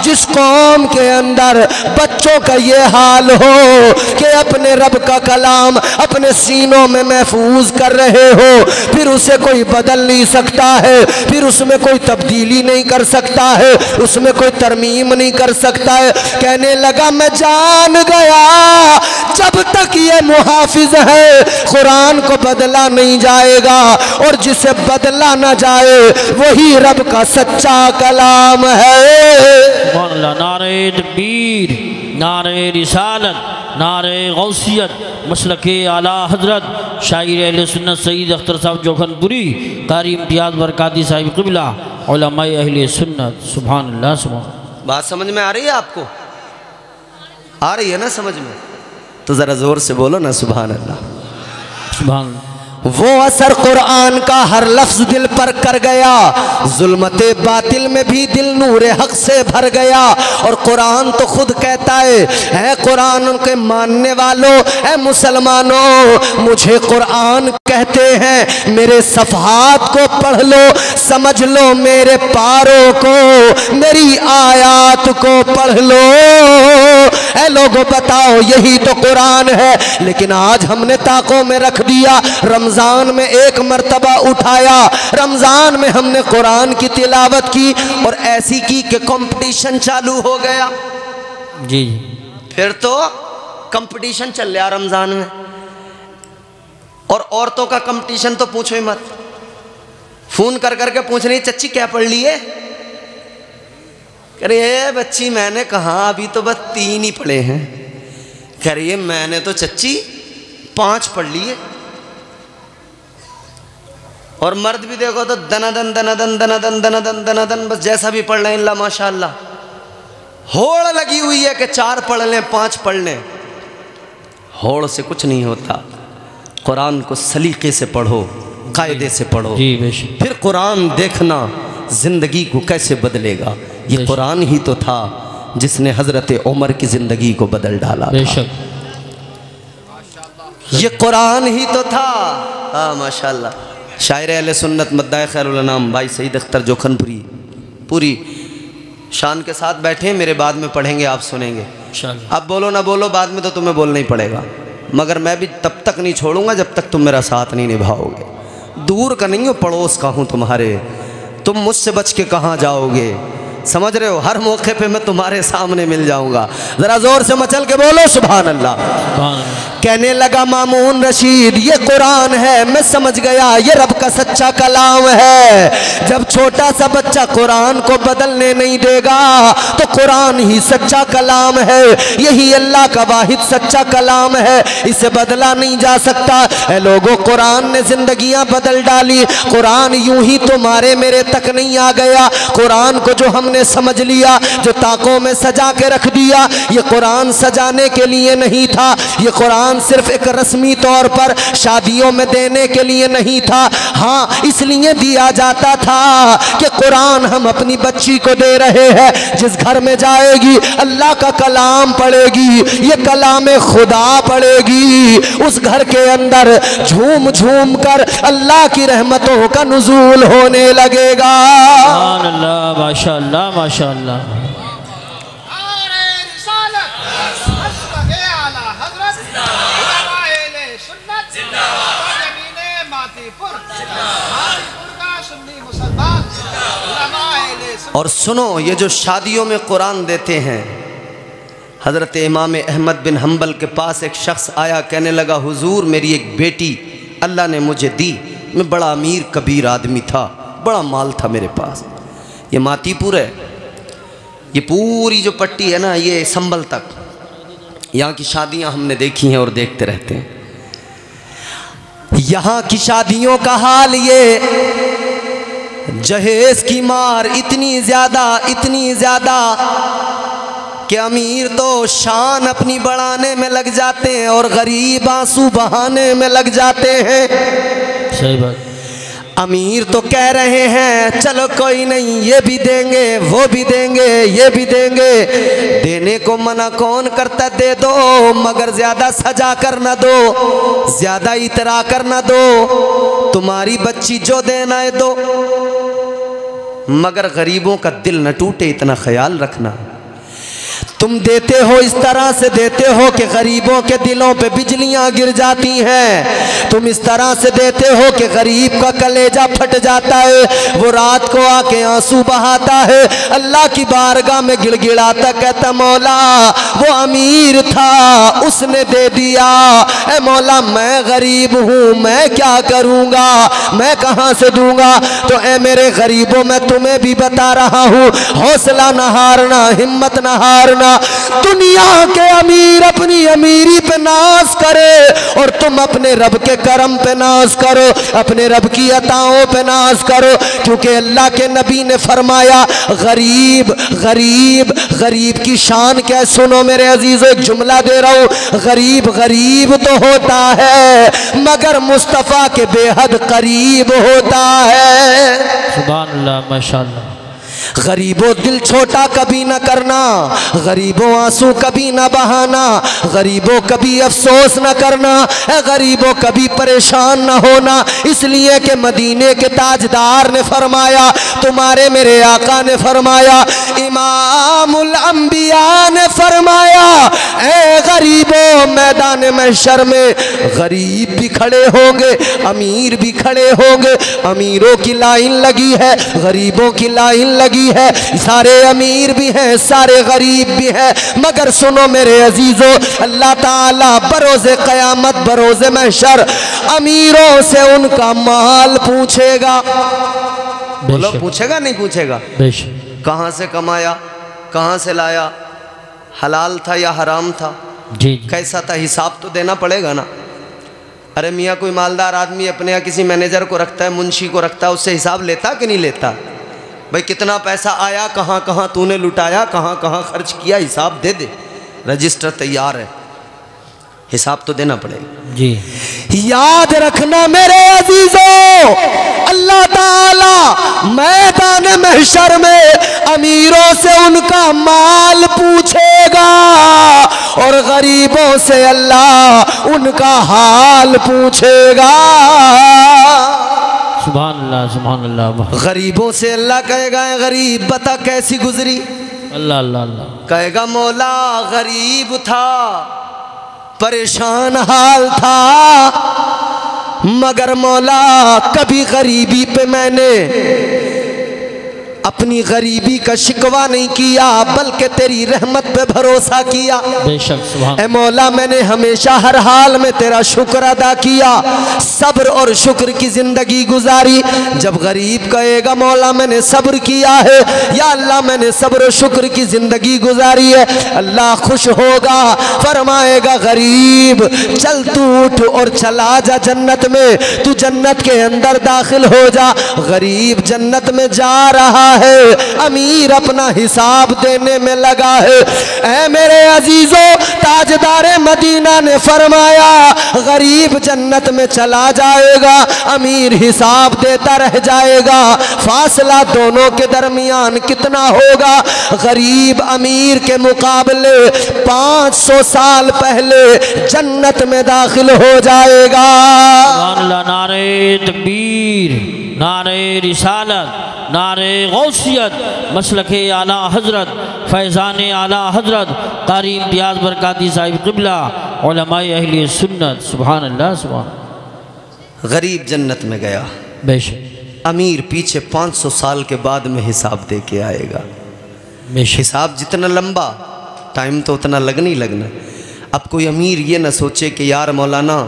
जिस कौम के अंदर बच्चों का ये हाल हो, कि अपने रब का कलाम अपने सीनों में महफूज कर रहे हो, फिर उसे कोई बदल नहीं सकता है, फिर उसमें कोई तब्दीली नहीं कर सकता है, उसमें कोई तरमीम नहीं कर सकता है। कहने लगा, मैं जान गया जब तक ये मुहाफिज है कुरान को बदला नहीं जाएगा और जिसे बदला ना जाए वही रब का सच्चा कलाम है। नारे तकबीर नारे रिसालत नारे गौसियत मसल के आला हज़रत शायर सुन्नत सईद अख्तर साहब जोखनपुरी कारी इम्तियाज़ बरकाती साहिब कबिला अहल सुन्नत सुबहान अल्लाह सुबहान बात समझ में आ रही है आपको? आ रही है ना समझ में? तो ज़रा ज़ोर से बोलो ना सुबह अल्लाह सुबहान वो असर कुरान का हर लफ्ज दिल पर कर गया, जुल्मत बातिल में भी दिल नूर हक से भर गया। और कुरान तो खुद कहता है है कुरान उनके मानने वालों है मुसलमानों, मुझे कुरान कहते हैं, मेरे सफहात को पढ़ लो, समझ लो मेरे पारों को, मेरी आयात को पढ़ लो। है लोगों बताओ यही तो कुरान है। लेकिन आज हमने ताकों में रख दिया रमज़ान में एक मर्तबा उठाया। रमज़ान में हमने कुरान की तिलावत की और ऐसी की कि कंपटीशन चालू हो गया। जी। फिर तो कंपटीशन चल रहा रमज़ान में। और औरतों का कंपटीशन तो पूछो ही मत। फ़ोन कर करके पूछ रही चच्ची क्या पढ़ लिए? कह रही है बच्ची मैंने कहा अभी तो बस तीन ही पढ़े हैं। कह रही है मैंने तो चच्ची पाँच पढ़ लिए और मर्द भी देखो तो दना दन दना दन दनादन दनादन दनादन दनादन दनादन बस जैसा भी पढ़ लें अल्लाह माशाल्लाह। होड़ लगी हुई है कि चार पढ़ लें पाँच पढ़ लें। होड़ से कुछ नहीं होता। कुरान को सलीके से पढ़ो कायदे से पढ़ो। जी फिर कुरान देखना ज़िंदगी को कैसे बदलेगा। ये कुरान ही तो था जिसने हज़रत उमर की ज़िंदगी को बदल डाला बेशक। ये कुरान ही तो था। हाँ माशाल्लाह। शायर अहले सुन्नत मद्दा खैरुलनाम भाई सईद अख्तर जोखनपुरी पूरी शान के साथ बैठे मेरे बाद में पढ़ेंगे आप सुनेंगे। अब बोलो ना बोलो बाद में तो तुम्हें बोलना ही पड़ेगा। मगर मैं भी तब तक नहीं छोड़ूँगा जब तक तुम मेरा साथ नहीं निभाओगे। दूर का नहीं हो पड़ोस का हूँ तुम्हारे। तुम मुझसे बच के कहाँ जाओगे? समझ रहे हो? हर मौके पे मैं तुम्हारे सामने मिल जाऊँगा। जरा ज़ोर से मचल के बोलो सुबह अल्लाह कहने लगा मामून रशीद ये कुरान है मैं समझ गया ये रब का सच्चा कलाम है। जब छोटा सा बच्चा कुरान को बदलने नहीं देगा तो कुरान ही सच्चा कलाम है। यही अल्लाह का वाहिद सच्चा कलाम है। इसे बदला नहीं जा सकता। है लोगों कुरान ने जिंदगियाँ बदल डाली। कुरान यूँ ही तुम्हारे मेरे तक नहीं आ गया। कुरान को जो हमने समझ लिया, जो ताकों में सजा के रख दिया, ये कुरान सजाने के लिए नहीं था। ये कुरान सिर्फ़ एक रस्मी तौर पर शादियों में देने के लिए नहीं था। हाँ इसलिए दिया जाता था कि कुरान हम अपनी बच्ची को दे रहे हैं, जिस घर में जाएगी, अल्लाह का कलाम पढ़ेगी, ये कलाम खुदा पढ़ेगी। उस घर के अंदर झूम झूम कर अल्लाह की रहमतों का नजूल होने लगेगा। सुभान मुसलमान उलमाए सुन्नत और सुनो, ये जो शादियों में कुरान देते हैं, हज़रत इमाम अहमद बिन हम्बल के पास एक शख्स आया, कहने लगा, हुजूर, मेरी एक बेटी, अल्लाह ने मुझे दी। मैं बड़ा अमीर, कबीर आदमी था, बड़ा माल था मेरे पास। ये मातीपुर है। ये पूरी जो पट्टी है ना, ये संबल तक। यहाँ की शादियाँ हमने देखी हैं और देखते रहते हैं। यहाँ की शादियों का हाल ये, जहेज की मार इतनी ज़्यादा इतनी ज़्यादा कि अमीर तो शान अपनी बढ़ाने में लग जाते हैं और गरीब आँसू बहाने में लग जाते हैं। सही बात। अमीर तो कह रहे हैं, चलो कोई नहीं, ये भी देंगे, वो भी देंगे, ये भी देंगे। देने को मना कौन करता, दे दो, मगर ज़्यादा सजा कर न दो, ज़्यादा इतरा कर न दो। तुम्हारी बच्ची जो देना है दो। मगर गरीबों का दिल न टूटे, इतना ख्याल रखना। तुम देते हो इस तरह से देते हो कि गरीबों के दिलों पे बिजलियाँ गिर जाती हैं। तुम इस तरह से देते हो कि गरीब का कलेजा फट जाता है, वो रात को आके आँसू बहाता है। अल्लाह की बारगाह में गिड़गिड़ाता कहता, मौला, वो अमीर था, उसने दे दिया। ए मौला, मैं गरीब हूँ, मैं क्या करूँगा? मैं कहाँ से दूँगा? तो ए मेरे गरीबों, मैं तुम्हें भी बता रहा हूँ, हौसला न हारना हिम्मत न हारना दुनिया के अमीर अपनी अमीरी पे नाश करे और तुम अपने रब के करम पे नाश करो, अपने रब की अताओं पे नाश करो, क्योंकि अल्लाह के नबी ने फरमाया, गरीब गरीब गरीब की शान क्या सुनो मेरे अजीजों, एक जुमला दे रहा हूँ, गरीब गरीब तो होता है, मगर मुस्तफ़ा के बेहद करीब होता है। सुबह माशाल्लाह। गरीबों दिल छोटा कभी न करना, गरीबों आँसू कभी न बहाना, गरीबों कभी अफसोस न करना गरीबों कभी परेशान न होना, इसलिए कि मदीने के ताजदार ने फरमाया, तुम्हारे मेरे आका ने फरमाया, इमामुल अंबिया ने फरमाया ए गरीबों मैदान महशर में गरीब भी खड़े होंगे, अमीर भी खड़े होंगे, अमीरों की लाइन लगी है, गरीबों की लाइन लगी है सारे अमीर भी हैं सारे गरीब भी हैं। मगर सुनो मेरे अजीजों अल्लाह ताला बरोज़ क़यामत बरोज़ महशर अमीरों से उनका माल पूछेगा। बोलो पूछेगा नहीं पूछेगा? कहाँ से कमाया कहाँ से लाया? हलाल था या हराम था? जी जी। कैसा था? हिसाब तो देना पड़ेगा ना। अरे मियाँ कोई मालदार आदमी अपने यहाँ किसी मैनेजर को रखता है मुंशी को रखता है उससे हिसाब लेता कि नहीं लेता? भाई कितना पैसा आया कहाँ कहाँ तूने लुटाया कहाँ कहाँ खर्च किया हिसाब दे दे। रजिस्टर तैयार है। हिसाब तो देना पड़ेगा। जी। याद रखना मेरे अजीजों अल्लाह ताला मैदान महशर में अमीरों से उनका माल पूछेगा और गरीबों से अल्लाह उनका हाल पूछेगा। सुबह अल्लाह सुबह अल्लाह गरीबों से अल्लाह कहेगा "ए गरीब बता कैसी गुजरी? अल्लाह अल्लाह अल्लाह। कहेगा मौला गरीब था परेशान हाल था मगर मौला कभी गरीबी पे मैंने अपनी गरीबी का शिकवा नहीं किया बल्कि तेरी रहमत पे भरोसा किया। ए मौला मैंने हमेशा हर हाल में तेरा शुक्र अदा किया। सब्र और शुक्र की ज़िंदगी गुजारी। जब गरीब कहेगा मौला मैंने सब्र किया है। या अल्लाह मैंने सब्र और शुक्र की ज़िंदगी गुजारी है। अल्लाह खुश होगा फरमाएगा गरीब चल तू उठ और चला जा जन्नत में। तू जन्नत के अंदर दाखिल हो जा। गरीब जन्नत में जा रहा है। अमीर अपना हिसाब देने में लगा है। ऐ मेरे अजीजों, ताजदार मदीना ने फरमाया, गरीब जन्नत में चला जाएगा, अमीर हिसाब देता रह जाएगा। फासला दोनों के दरमियान कितना होगा? गरीब अमीर के मुकाबले 500 साल पहले जन्नत में दाखिल हो जाएगा। नारे तकबीर नारे रिसालत नारे गौसियत मसलक आला हज़रत फैज़ान आला हज़रत कारी इम्तियाज़ बरकाती साहिब किबला अहली सुन्नत सुबहान अल्लाह सुबहान गरीब जन्नत में गया। बेशक। अमीर पीछे 500 साल के बाद में हिसाब दे के आएगा। हिसाब जितना लंबा टाइम तो उतना लगना ही लगना। अब कोई अमीर ये ना सोचे कि यार मौलाना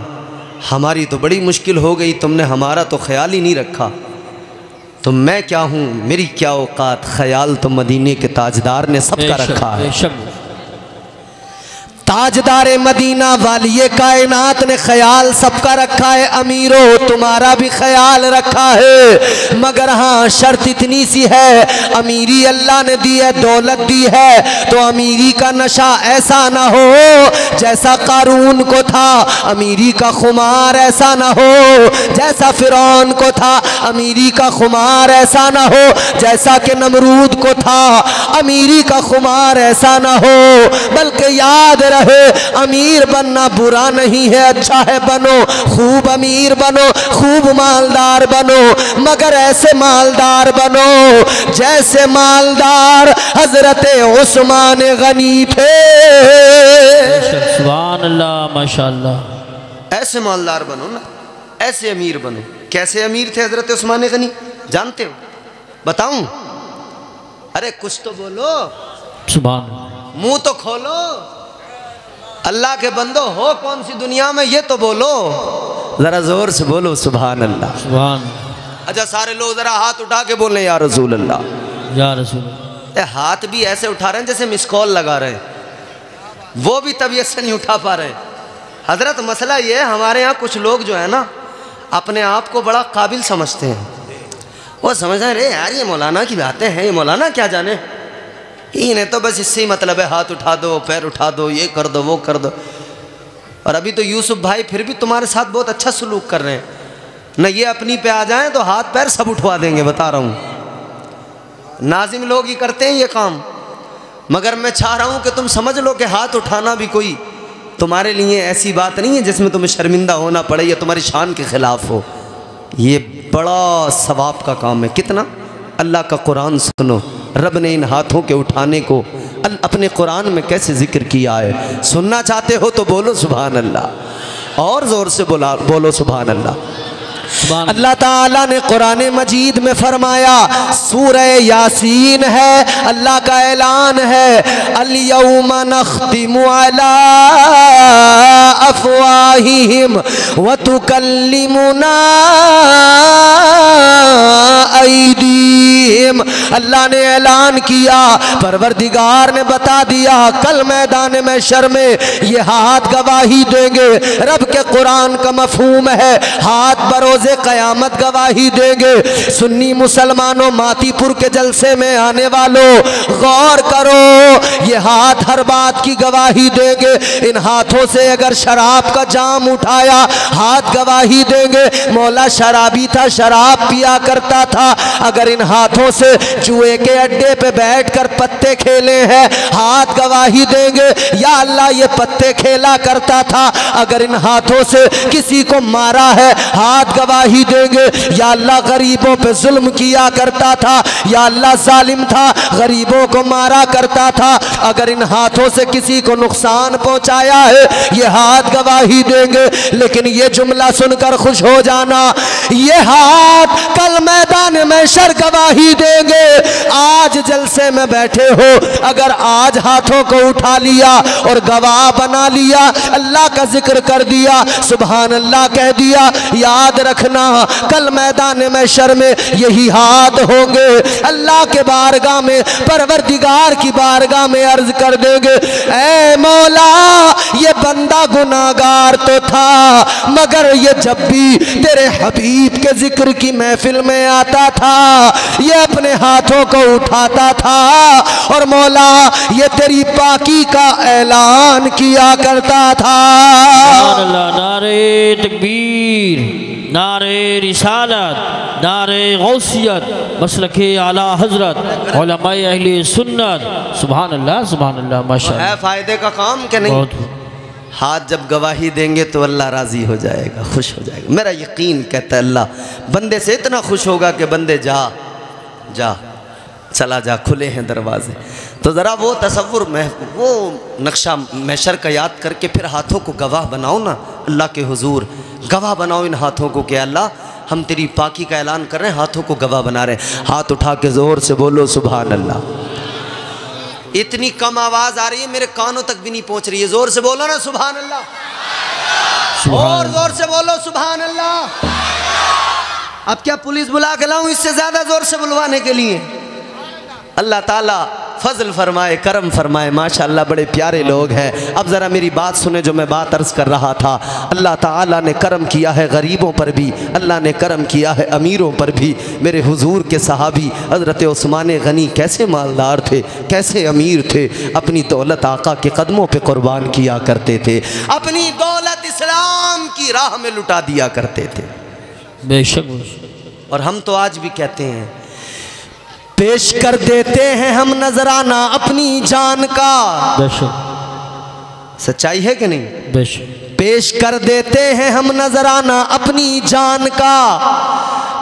हमारी तो बड़ी मुश्किल हो गई तुमने हमारा तो ख्याल ही नहीं रखा। तो मैं क्या हूँ? मेरी क्या औकात? ख्याल तो मदीने के ताजदार ने सबका रखा है। ताजदार मदीना वाली कायनात ने ख्याल सबका रखा है, अमीरो तुम्हारा भी ख्याल रखा है। मगर हाँ शर्त इतनी सी है, अमीरी अल्लाह ने दी है, दौलत दी है तो अमीरी का नशा ऐसा ना हो जैसा कारून को था, अमीरी का खुमार ऐसा ना हो जैसा फिरौन को था, अमीरी का खुमार ऐसा ना हो जैसा कि नमरूद को था, अमीरी का खुमार ऐसा ना हो। बल्कि याद रहे। अमीर बनना बुरा नहीं है अच्छा है बनो। खूब अमीर बनो खूब मालदार बनो मगर ऐसे मालदार बनो जैसे मालदार हज़रत उस्मान गनी थे। माशाल्लाह। ऐसे मालदार बनो ना ऐसे अमीर बनो। कैसे अमीर थे हज़रत उस्मान गनी? जानते हो? बताऊँ? अरे कुछ तो बोलो। मुँह तो खोलो। अल्लाह के बंदो हो कौन सी दुनिया में ये तो बोलो। जरा ज़ोर से बोलो सुभान अल्लाह सुबहान अच्छा सारे लोग जरा हाथ उठा के बोले या रसूल अल्लाह या रसूल। हाथ भी ऐसे उठा रहे हैं जैसे मिस कॉल लगा रहे हैं। वो भी तबीयत से नहीं उठा पा रहे। हज़रत मसला ये है हमारे यहाँ कुछ लोग जो है ना अपने आप को बड़ा काबिल समझते हैं। वो समझ रहे यार ये मौलाना की बातें हैं ये मौलाना क्या जाने? इन्हें तो बस इससे ही मतलब है, हाथ उठा दो, पैर उठा दो, ये कर दो, वो कर दो। और अभी तो यूसुफ भाई फिर भी तुम्हारे साथ बहुत अच्छा सलूक कर रहे हैं। न ये अपनी पे आ जाएँ तो हाथ पैर सब उठवा देंगे, बता रहा हूँ। नाजिम लोग ही करते हैं ये काम। मगर मैं चाह रहा हूँ कि तुम समझ लो कि हाथ उठाना भी कोई तुम्हारे लिए ऐसी बात नहीं है जिसमें तुम्हें शर्मिंदा होना पड़े या तुम्हारी शान के ख़िलाफ़ हो। ये बड़ा सवाब का काम है। कितना? अल्लाह का कुरान सुनो। रब ने इन हाथों के उठाने को अपने कुरान में कैसे ज़िक्र किया है? सुनना चाहते हो तो बोलो सुबहान अल्लाह। और ज़ोर से बोला, बोलो सुबहान अल्लाह। अल्लाह ताला ने कुरान मजीद में फरमाया, सूरह यासीन है, अल्लाह का ऐलान है अफवाहिहिम व तुकल्लिमुना अल्लाह ने ऐलान किया, परवरदिगार ने बता दिया, कल मैदान में शर्मे, ये हाथ गवाही देंगे, रब के कुरान का मफहूम है, हाथ बरोजे कयामत गवाही देंगे। सुन्नी मुसलमानों, मातीपुर के जलसे में आने वालों, गौर करो, ये हाथ हर बात की गवाही देंगे। इन हाथों से अगर शराब का जाम उठाया, हाथ गवाही देंगे। मौला शराबी था, शराब पिया करता था। अगर इन हाथों से जुए के अड्डे पे बैठकर पत्ते खेले हैं, हाथ गवाही देंगे। या अल्लाह ये पत्ते खेला करता था। अगर इन हाथों से किसी को मारा है, हाथ गवाही देंगे। या अल्लाह गरीबों पे जुल्म किया करता था, या अल्लाह जालिम था, गरीबों को मारा करता था। अगर इन हाथों से किसी को नुकसान पहुँचाया है, ये हाथ गवाही देंगे। लेकिन ये जुमला सुनकर खुश हो जाना, ये हाथ कल मैदान में शर गवाही देंगे। आज जलसे में बैठे हो, अगर आज हाथों को उठा लिया और गवाह बना लिया, अल्लाह का ज़िक्र कर दिया सुबहान अल्लाह कह दिया, याद रखना। कल मैदान में शर में यही हाथ होंगे। अल्लाह के बारगाह में, परवरदिगार की बारगाह में अर्ज़ कर देंगे। ऐ मौला, ये बंदा गुनागार तो था, मगर ये जब भी तेरे हबीब के ज़िक्र की महफिल में आता था, ये अपने हाथों को उठाता था, और मौला, ये तेरी पाकी का ऐलान किया करता था। नारे तकबीर। नारे रिसालत नारे गौसियत मसलक आला हज़रत अहले सुन्नत। सुभान अल्लाह अल्लाह माशा है फ़ायदे का काम कि नहीं? बहुत। हाथ जब गवाही देंगे तो अल्लाह राज़ी हो जाएगा खुश हो जाएगा। मेरा यकीन कहता है अल्लाह बंदे से इतना खुश होगा कि बंदे जा जा चला जा खुले हैं दरवाजे। तो ज़रा वो तस्वुर में वो नक्शा मैशर का याद करके फिर हाथों को गवाह बनाओ ना अल्लाह के हुजूर। गवाह बनाओ इन हाथों को कि अल्लाह, हम तेरी पाकी का ऐलान कर रहे हैं, हाथों को गवाह बना रहे हैं। हाथ उठा के ज़ोर से बोलो सुबह अल्लाह इतनी कम आवाज़ आ रही है, मेरे कानों तक भी नहीं पहुँच रही है। ज़ोर से बोलो ना सुबहान अल्लाह और ज़ोर से बोलो सुबह अल्लाह अब क्या पुलिस बुला के लाऊं इससे ज़्यादा ज़ोर से बुलवाने के लिए? अल्लाह ताला फजल फरमाए करम फरमाए माशाल्लाह बड़े प्यारे लोग हैं। अब ज़रा मेरी बात सुने जो मैं बात अर्ज़ कर रहा था। अल्लाह ताला ने करम किया है गरीबों पर भी अल्लाह ने करम किया है अमीरों पर भी। मेरे हुजूर के सहाबी हज़रत उस्मान गनी कैसे मालदार थे कैसे अमीर थे। अपनी दौलत आका के कदमों पर कुर्बान किया करते थे। अपनी दौलत इस्लाम की राह में लुटा दिया करते थे। बेशक। और हम तो आज भी कहते हैं पेश कर देते हैं हम नजराना अपनी जान का। सच्चाई है कि नहीं? बेश पेश कर देते हैं हम नजराना अपनी जान का।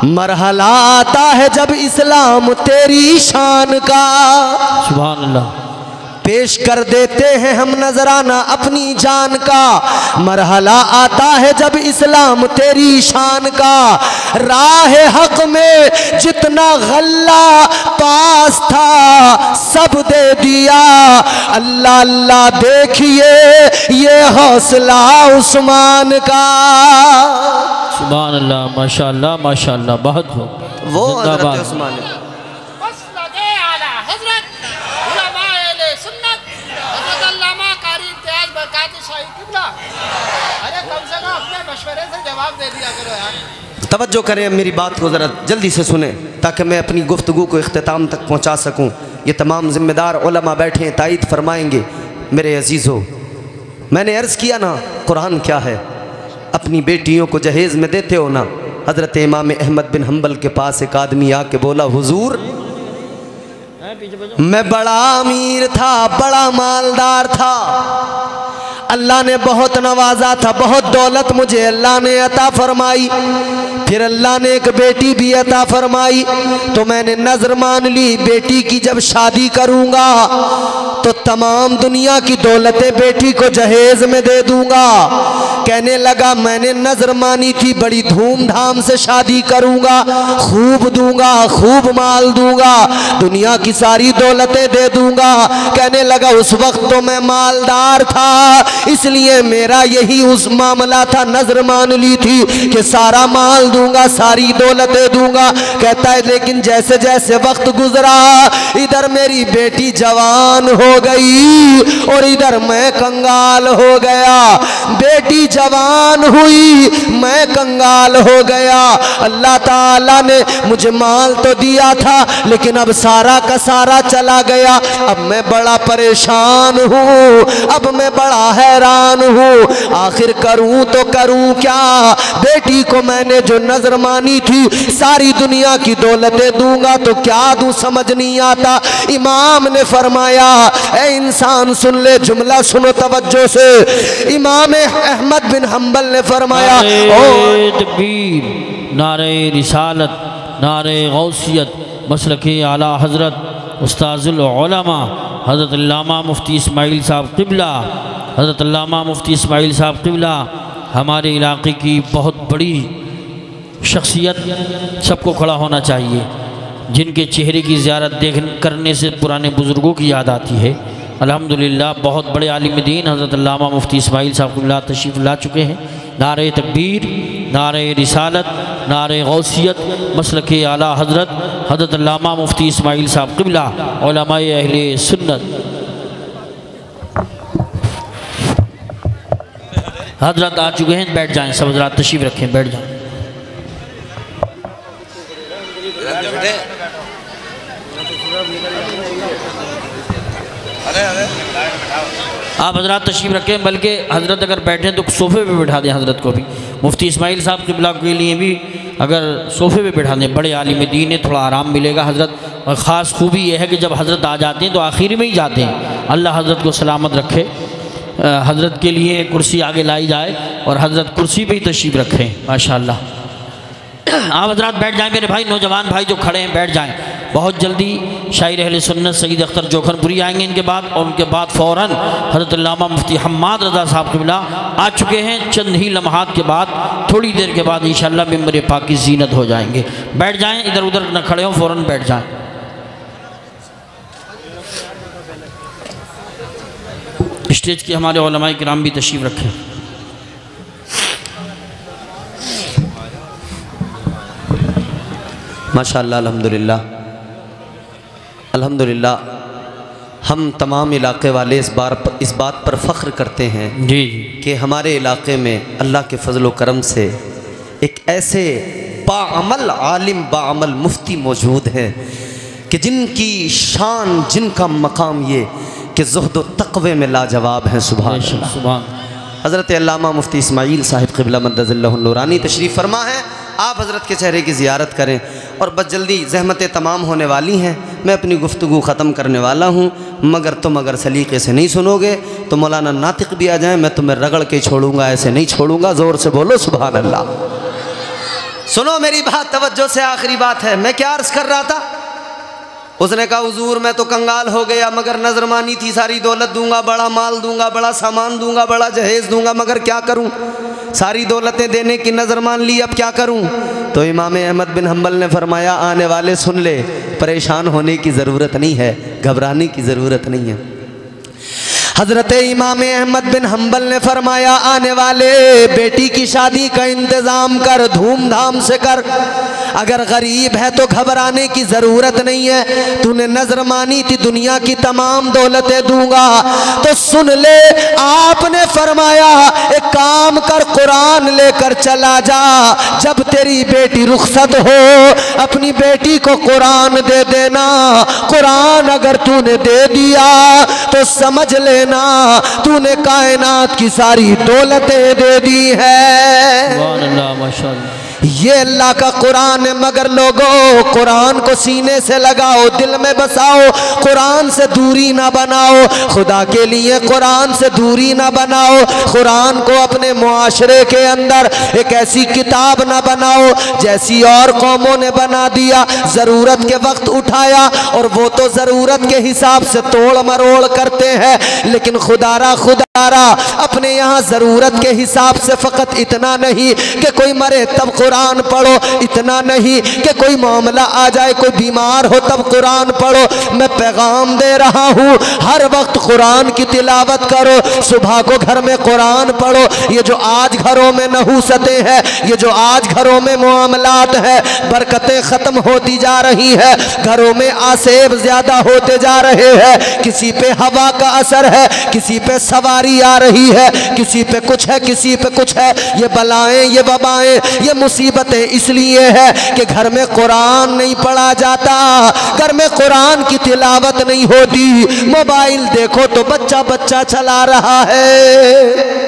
मरहला आता है जब इस्लाम तेरी शान का। सुभान अल्लाह। पेश कर देते हैं हम नजराना अपनी जान का। मरहला आता है जब इस्लाम तेरी शान का। राह हक में जितना गल्ला पास था सब दे दिया। अल्लाह अल्लाह देखिए ये हौसला उस्मान का। सुभान अल्लाह माशाल्लाह माशाल्लाह बहुत वो उस्मान मसलक आला हज़रत उलमाए अहले सुन्नत हज़रत अल्लामा कारी मशवरे से जवाब दे दिया करो यार तवज्जो करें मेरी बात को ज़रा जल्दी से सुने, ताकि मैं अपनी गुफ्तु को अख्ताम तक पहुँचा सकूँ। ये तमाम ज़िम्मेदार बैठे हैं, तायद फरमाएँगे, मेरे अजीज़ों, मैंने अर्ज़ किया ना, कुरान क्या है? अपनी बेटियों को जहेज़ में देते हो ना? हज़रत इमाम अहमद बिन हम्बल के पास एक आदमी आके बोला, हुजूर, मैं बड़ा अमीर था, बड़ा मालदार था अल्लाह ने बहुत नवाजा था, बहुत दौलत मुझे अल्लाह ने अता फरमाई। फिर अल्लाह ने एक बेटी भी अता फरमाई तो मैंने नज़र मान ली, बेटी की जब शादी करूँगा तो तमाम दुनिया की दौलतें बेटी को जहेज में दे दूँगा। कहने लगा, मैंने नज़र मानी थी, बड़ी धूमधाम से शादी करूँगा, खूब दूँगा, खूब माल दूँगा, दुनिया की सारी दौलतें दे दूँगा। कहने लगा, उस वक्त तो मैं मालदार था इसलिए मेरा यही उस मामला था, नज़र मान ली थी कि सारा माल दूँगा, सारी दौलतें दूँगा। कहता है, लेकिन जैसे जैसे वक्त गुजरा, इधर मेरी बेटी जवान हो गई और इधर मैं कंगाल हो गया। बेटी जवान हुई, मैं कंगाल हो गया। अल्लाह ताला ने मुझे माल तो दिया था, लेकिन अब सारा का सारा चला गया। अब मैं बड़ा परेशान हूँ, अब मैं बड़ा हैरान हूँ। आखिर करूँ तो करूँ क्या? बेटी को मैंने जो नज़र मानी थी सारी दुनिया की दौलतें दूँगा तो क्या दूँ समझ नहीं आता। इमाम ने फरमाया ए इंसान सुन ले जुमला सुनो तवज्जो से। इमाम अहमद बिन हम्बल ने फरमाया नारे रिसालत नारे गौसियत मसल के आला हज़रत उस्ताज़ुलमा हज़रत मुफ्ती इस्माइल साहब किबला हज़रत अल्लामा मुफ्ती इस्माइल साहब किबला हमारे इलाके की बहुत बड़ी शख्सियत सबको खड़ा होना चाहिए, जिनके चेहरे की ज़्यारत देख करने से पुराने बुज़ुर्गों की याद आती है। अल्हम्दुलिल्लाह, बहुत बड़े आलिम दीन हज़रत अल्लामा मुफ्ती इस्माइल साहब तशरीफ़ ला चुके हैं। नारे तकबीर, नारे रिसालत, नारे गौसियत मसल के आला हज़रत हज़रत अल्लामा मुफ्ती इस्माइल साहब किबला अहले सुन्नत। हज़रत आ चुके हैं, बैठ जाएँ, सब हजरात तशीफ रखें, बैठ जाएँ। आप हज़रत तशीफ रखें, बल्कि हज़रत अगर बैठें तो सोफ़े पे बैठा दें हज़रत को भी। मुफ्ती इस्माइल साहब के ब्लाक के लिए भी अगर सोफ़े पे बैठा दें, बड़े आलिम दीन है, थोड़ा आराम मिलेगा हज़रत। और ख़ास खूबी यह है कि जब हज़रत आ जाते हैं तो आखिर में ही जाते हैं। अल्लाह हज़रत को सलामत रखे। हज़रत के लिए कुर्सी आगे लाई जाए और हज़रत कुर्सी पे ही तशरीफ़ रखें माशा आप हजरात बैठ जाएँ, मेरे भाई, नौजवान भाई जो खड़े हैं, बैठ जाएँ। बहुत जल्दी शायर अहल सुन्नत सईद अख्तर जोखनपुरी आएँगे इनके बाद, और उनके बाद फ़ौर हज़रत मुफ्ती हम्माद रज़ा साहब कबिला आ चुके हैं। चंद ही लम्हात के बाद, थोड़ी देर के बाद इन मेंबर पाक की जीनत हो जाएँगे। बैठ जाएँ इधर उधर न खड़े हों फ़ौर बैठ जाएँ। स्टेज के हमारे कराम भी तशरीफ़ रखें। माशा अल्हम्दुलिल्लाह। अल्हम्दुलिल्लाह हम तमाम इलाके वाले इस बार पर, इस बात पर फ़ख्र करते हैं जी कि हमारे इलाके में अल्लाह के फजल करम से एक ऐसे बामल आलिम बामल मुफ्ती मौजूद हैं कि जिनकी शान जिनका मकाम ये कि जहद तकवे में लाजवाब हैं सुबह सुबह हज़रत मुफ्ती इसमाईल साहिब कबिला मदज़ल्लानी तशरीफ़ फरमा है। आप हज़रत के चेहरे की ज़ियारत करें और बस जल्दी जहमतें तमाम होने वाली हैं। मैं अपनी गुफ्तु ख़त्म करने वाला हूँ। मगर तुम अगर सलीके से नहीं सुनोगे तो मौलाना नातिक भी आ जाए मैं तुम्हें रगड़ के छोड़ूँगा ऐसे नहीं छोड़ूँगा। ज़ोर से बोलो सुबह अल्लाह। सुनो मेरी बात तवज्जो से आखिरी बात है। मैं क्या अर्ज़ कर रहा था? उसने कहा, हजूर, मैं तो कंगाल हो गया, मगर नज़र मानी थी सारी दौलत दूँगा, बड़ा माल दूँगा, बड़ा सामान दूँगा, बड़ा जहेज दूँगा, मगर क्या करूँ? सारी दौलतें देने की नज़र मान ली, अब क्या करूँ? तो इमाम अहमद बिन हम्बल ने फरमाया, आने वाले सुन ले, परेशान होने की ज़रूरत नहीं है, घबराने की ज़रूरत नहीं है। हज़रत इमाम अहमद बिन हम्बल ने फरमाया, आने वाले बेटी की शादी का इंतज़ाम कर, धूमधाम से कर। अगर गरीब है तो घबराने की ज़रूरत नहीं है। तूने नज़र मानी थी, दुनिया की तमाम दौलतें दूँगा। तो सुन ले, आपने फरमाया, एक काम कर, कुरान लेकर चला जा। जब तेरी बेटी रुखसत हो, अपनी बेटी को कुरान दे देना। कुरान अगर तूने दे दिया तो समझ लेना तूने कायनात की सारी दौलतें दे दी है। माशाअल्लाह ये अल्लाह का कुरान है, मगर लोगों, कुरान को सीने से लगाओ, दिल में बसाओ, कुरान से दूरी ना बनाओ, खुदा के लिए कुरान से दूरी ना बनाओ, कुरान को अपने मुआशरे के अंदर एक ऐसी किताब ना बनाओ, जैसी और कौमों ने बना दिया, ज़रूरत के वक्त उठाया, और वो तो ज़रूरत के हिसाब से तोड़ मरोड़ करते हैं, लेकिन खुदारा खुदारा, अपने यहाँ ज़रूरत के हिसाब से फ़कत इतना नहीं कि कोई मरे, तब कुरान पढ़ो। इतना नहीं कि कोई मामला आ जाए, कोई बीमार हो, तब कुरान पढ़ो। मैं पैगाम दे रहा हूँ, हर वक्त कुरान की तिलावत करो। सुबह को घर में कुरान पढ़ो। ये जो आज घरों में नहूसतें हैं, ये जो आज घरों में मामलात हैं, बरकतें ख़त्म होती जा रही है। घरों में आसेब ज़्यादा होते जा रहे हैं। किसी पे हवा का असर है, किसी पे सवारी आ रही है, किसी पे कुछ है, किसी पे कुछ है। ये बलाएँ, ये वबाएँ, ये मुसीबतें इसलिए है कि घर में कुरान नहीं पढ़ा जाता। घर में कुरान की तिलावत नहीं होती। मोबाइल देखो तो बच्चा बच्चा चला रहा है।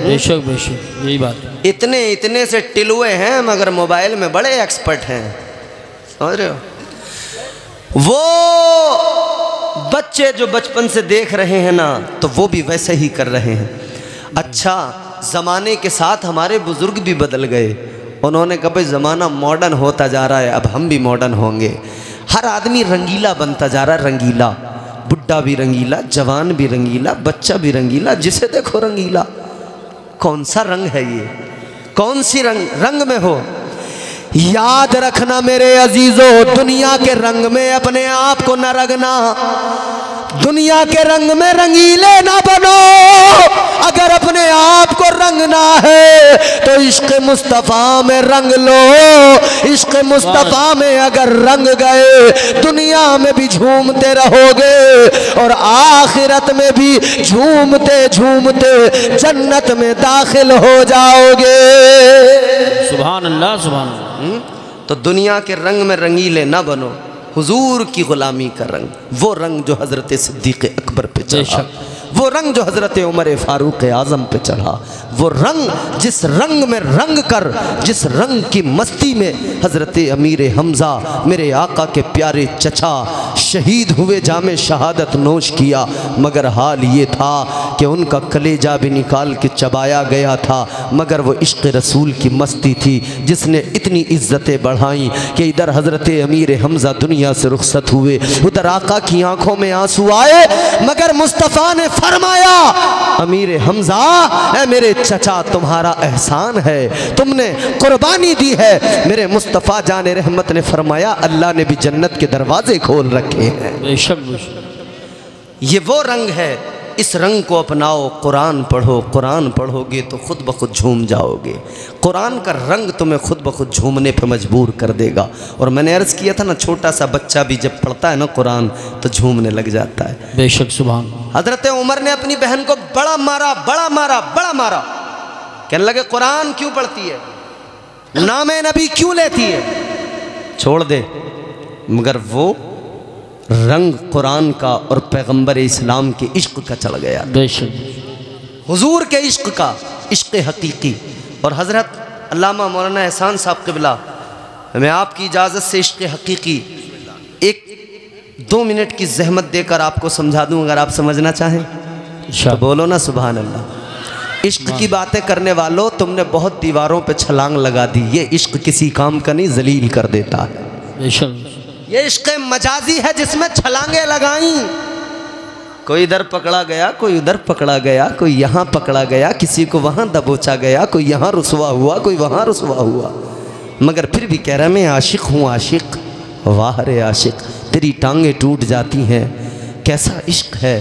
बेशक बेशक यही बात इतने इतने से टिलुए हैं मगर मोबाइल में बड़े एक्सपर्ट हैं। समझ रहे हो? वो बच्चे जो बचपन से देख रहे हैं ना तो वो भी वैसे ही कर रहे हैं। अच्छा ज़माने के साथ हमारे बुज़ुर्ग भी बदल गए। उन्होंने कहा, भाई, ज़माना मॉडर्न होता जा रहा है, अब हम भी मॉडर्न होंगे। हर आदमी रंगीला बनता जा रहा है, रंगीला। बुढ़ा भी रंगीला, जवान भी रंगीला, बच्चा भी रंगीला, जिसे देखो रंगीला। कौन सा रंग है ये? कौन सी रंग रंग में हो? याद रखना मेरे अजीजों, दुनिया के रंग में अपने आप को न रंगना। दुनिया के रंग में रंगीले ना बनो। अगर अपने आप को रंगना है तो इश्क मुस्तफ़ा में रंग लो। इश्क मुस्तफ़ा में अगर रंग गए दुनिया में भी झूमते रहोगे और आखिरत में भी झूमते झूमते जन्नत में दाखिल हो जाओगे। सुबह अल्लाह सुबह हम्म? तो दुनिया के रंग में रंगीले ना बनो हुजूर की गुलामी का रंग वो रंग जो हज़रत सिद्दीक अकबर पे चढ़ा। वो रंग जो हज़रत उमर फ़ारूक आज़म पे चढ़ा, वो रंग जिस रंग में रंग कर, जिस रंग की मस्ती में हज़रत अमीर हमज़ा, मेरे आका के प्यारे चचा शहीद हुए, जामे शहादत नोश किया। मगर हाल ये था कि उनका कलेजा भी निकाल के चबाया गया था। मगर वो इश्क रसूल की मस्ती थी, जिसने इतनी इज्जतें बढ़ाई कि इधर हज़रत अमीर हमज़ा दुनिया से रुखसत हुए, उधर आका की आँखों में आँसू आए। मगर मुस्तफ़ा ने फरमाया अमीर हमज़ा है मेरे चचा तुम्हारा एहसान है। तुमने कुर्बानी दी है। मेरे मुस्तफ़ा जान रहमत ने फरमाया अल्लाह ने भी जन्नत के दरवाजे खोल रखे हैं। ये वो रंग है इस रंग को अपनाओ कुरान पढ़ो कुरान पढ़ोगे तो खुद ब खुद झूम जाओगे। कुरान का रंग तुम्हें खुद ब खुद झूमने पर मजबूर कर देगा। और मैंने अर्ज़ किया था ना छोटा सा बच्चा भी जब पढ़ता है ना कुरान तो झूमने लग जाता है। बेशक सुबह हज़रत उमर ने अपनी बहन को बड़ा मारा बड़ा मारा बड़ा मारा। कहने लगे कुरान क्यों पढ़ती है? नाम नबी क्यों लेती है? छोड़ दे मगर वो रंग कुरान का और पैगंबर इस्लाम के इश्क का चढ़ गया। बेशक। हुजूर के इश्क का इश्क हकीकी। और हज़रत अल्लामा मौलाना एहसान साहब किबला मैं आपकी इजाज़त से इश्क हकीकी। एक दो मिनट की जहमत देकर आपको समझा दूँ अगर आप समझना चाहें। तो अच्छा बोलो ना सुबहान अल्लाह इश्क की बातें करने वालों तुमने बहुत दीवारों पे छलांग लगा दी। ये इश्क किसी काम का नहीं जलील कर देता। है बेशक। ये इश्क मजाजी है जिसमें छलांगे लगाई। कोई इधर पकड़ा गया, कोई उधर पकड़ा गया, कोई यहाँ पकड़ा गया, किसी को वहाँ दबोचा गया, कोई यहाँ रुसवा हुआ, कोई वहाँ रुसवा हुआ। मगर फिर भी कह रहा मैं आशिक हूँ, आशिक वाह रे आशिक, तेरी टांगे टूट जाती हैं। कैसा इश्क है?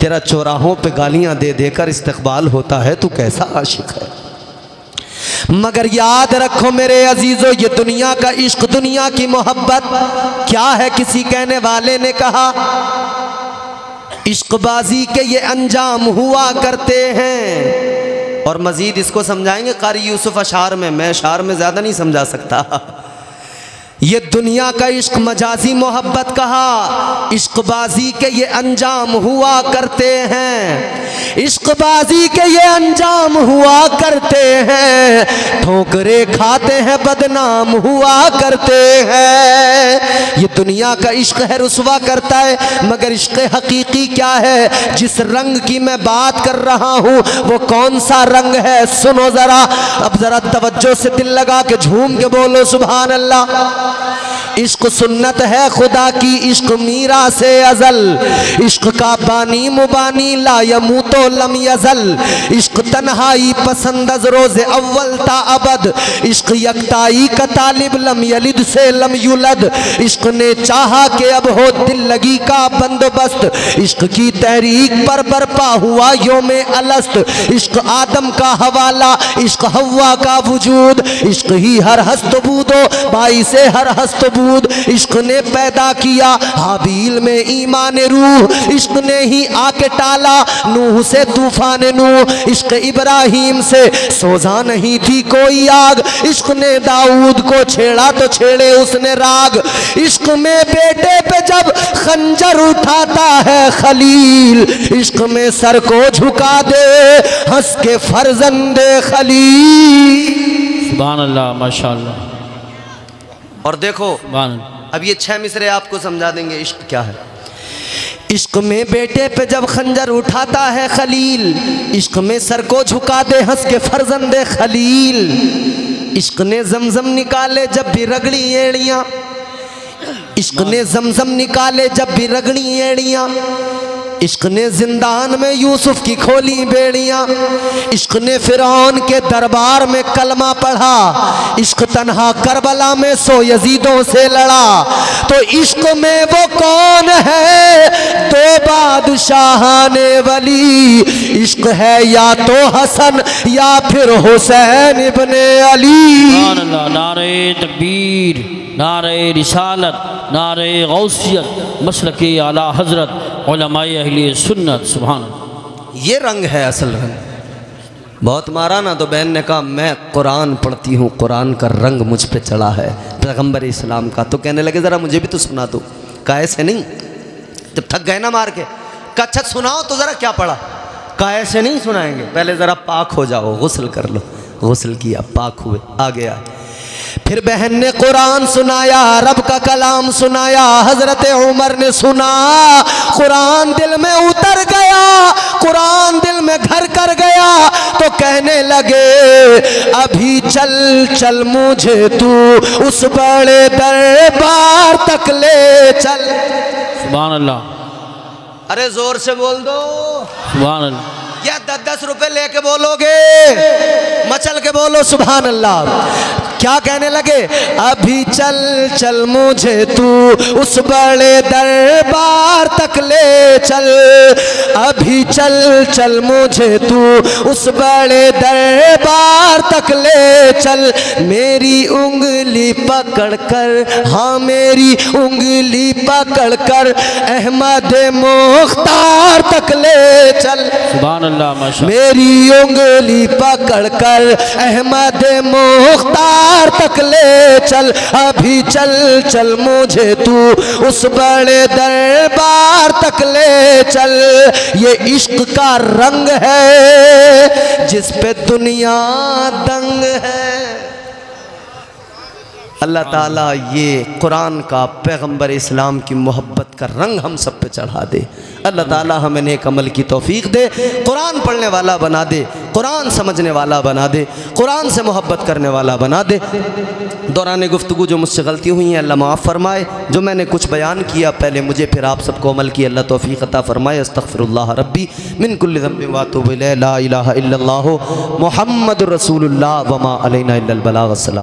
तेरा चौराहों पे गालियाँ दे देकर इस्तकबाल होता है, तू कैसा आशिक है? मगर याद रखो मेरे अजीजों, ये दुनिया का इश्क, दुनिया की मोहब्बत। क्या है किसी कहने वाले ने कहा? इश्कबाजी के ये अंजाम हुआ करते हैं। और मज़ीद इसको समझाएँगे कारी यूसुफ अशार में। मैं अशार में ज़्यादा नहीं समझा सकता। ये दुनिया का इश्क मजाजी मोहब्बत कहा, इश्कबाजी के ये अंजाम हुआ करते हैं। इश्कबाजी के ये अंजाम हुआ करते हैं। ठोकरे खाते हैं, बदनाम हुआ करते हैं। ये दुनिया का इश्क है, रुसवा करता है, मगर इश्क हकीकी क्या है? जिस रंग की मैं बात कर रहा हूँ, वो कौन सा रंग है? सुनो ज़रा, अब ज़रा तवज्जो से दिल लगा के झूम के बोलो सुबहान अल्लाह। इश्क सुन्नत है खुदा की इश्क मीरा से अजल। इश्क का बानी मुबानी, ला यमू तो लम यजल। इश्क तन्हाई पसंद रोज अव्वल ता अबद। इश्क यकताई का तालिब लम यलिद से लम युलद। इश्क ने चाहा के अब हो दिल लगी का बंदोबस्त। इश्क की तहरीक पर बरपा हुआ योम अलस्त। इश्क आदम का हवाला, इश्क हवा का वजूद। इश्क ही हर हस्तबूदो भाई से हर हस्तबूद इश्क ने पैदा किया। हाबील में ईमान रूह इश्क ने ही आके टाला। नूह से तूफ़ान नूह इश्क इब्राहिम से सोजा नहीं थी कोई आग। इश्क ने दाऊद को छेड़ा तो छेड़े उसने राग। इश्क में बेटे पे जब खंजर उठाता है खलील, इश्क में सर को झुका दे हंस के फर्जंदे खलील। सुबहान अल्लाह माशा और देखो अब ये छह मिसरे आपको समझा देंगे इश्क क्या है? इश्क में बेटे पे जब खंजर उठाता है खलील इश्क में सर को झुका दे हंस के फर्जंदे खलील। इश्क ने जमजम निकाले जब भी रगड़ी एड़ियाँ। इश्क ने जमजम निकाले जब भी रगड़ी एड़ियाँ। इश्क ने जिंदान में यूसुफ की खोली बेड़ियाँ। इश्क ने फिरौन के दरबार में कलमा पढ़ा। इश्क तनहा करबला में सो यजीदों से लड़ा। तो इश्क में वो कौन है? तो बादशाह ने वली। इश्क है या तो हसन या फिर हुसैन इब्ने अली। नारे तकबीर, नारे रिसालत, नारे गौसियत मसल के आला हज़रत अहले सुन्नत सुबहान ये रंग है असल रंग। बहुत मारा ना तो बहन ने कहा, मैं कुरान पढ़ती हूँ, कुरान का रंग मुझ पे चढ़ा है पैगंबर इस्लाम का। तो कहने लगे, ज़रा मुझे भी तो सुना दो। कहा ऐसे नहीं? जब थक गए ना मार के। कहा अच्छा सुनाओ तो ज़रा क्या पढ़ा? कहा ऐसे नहीं सुनाएँगे। पहले ज़रा पाक हो जाओ, गुसल कर लो। गसल किया, पाक हुए आ आगे फिर बहन ने कुरान सुनाया रब का कलाम सुनाया हज़रत उमर ने सुना। कुरान दिल में उतर गया कुरान दिल में घर कर गया तो कहने लगे अभी चल चल मुझे तू उस बड़े दरबार तक ले चल। सुबहान अल्लाह अरे ज़ोर से बोल दो। अल्लाह या दस दस रुपए लेके बोलोगे? मचल के बोलो सुबहान अल्लाह क्या कहने लगे? अभी चल चल मुझे तू उस बड़े दरबार तक ले चल। अभी चल चल मुझे तू उस बड़े दरबार तक ले चल। मेरी उंगली पकड़ कर हाँ मेरी उंगली पकड़ कर अहमद मुख्तार तक ले चल। सुबहान अल्लाह माशा मेरी उंगली पकड़ कर अहमद मुख्तार तक ले चल। अभी चल चल मुझे तू उस बड़े दरबार तक ले चल। ये इश्क का रंग है, जिस पे दुनिया दंग है। अल्लाह ताला ये कुरान का पैगंबर इस्लाम की मोहब्बत का रंग हम सब पे चढ़ा दे। अल्लाह ताला हमें नेक अमल की तौफीक दे, कुरान पढ़ने वाला बना दे, कुरान समझने वाला बना दे, कुरान से मोहब्बत करने वाला बना दे। दौरान गुफ्तु जो मुझसे गलती हुई हैं, अल्लाह माफ़ फरमाए। जो मैंने कुछ बयान किया, पहले मुझे, फिर आप सबको अमल की अल्लाह तौफ़ी अता फ़रमाए। अस्तफ़िर रब्बी मिन कुल्ल ज़म्बि व अतूबु इलैहि। ला इलाहा इल्लल्लाह, मुहम्मदुर रसूलुल्लाह, वमा अलैना अस्सलाम।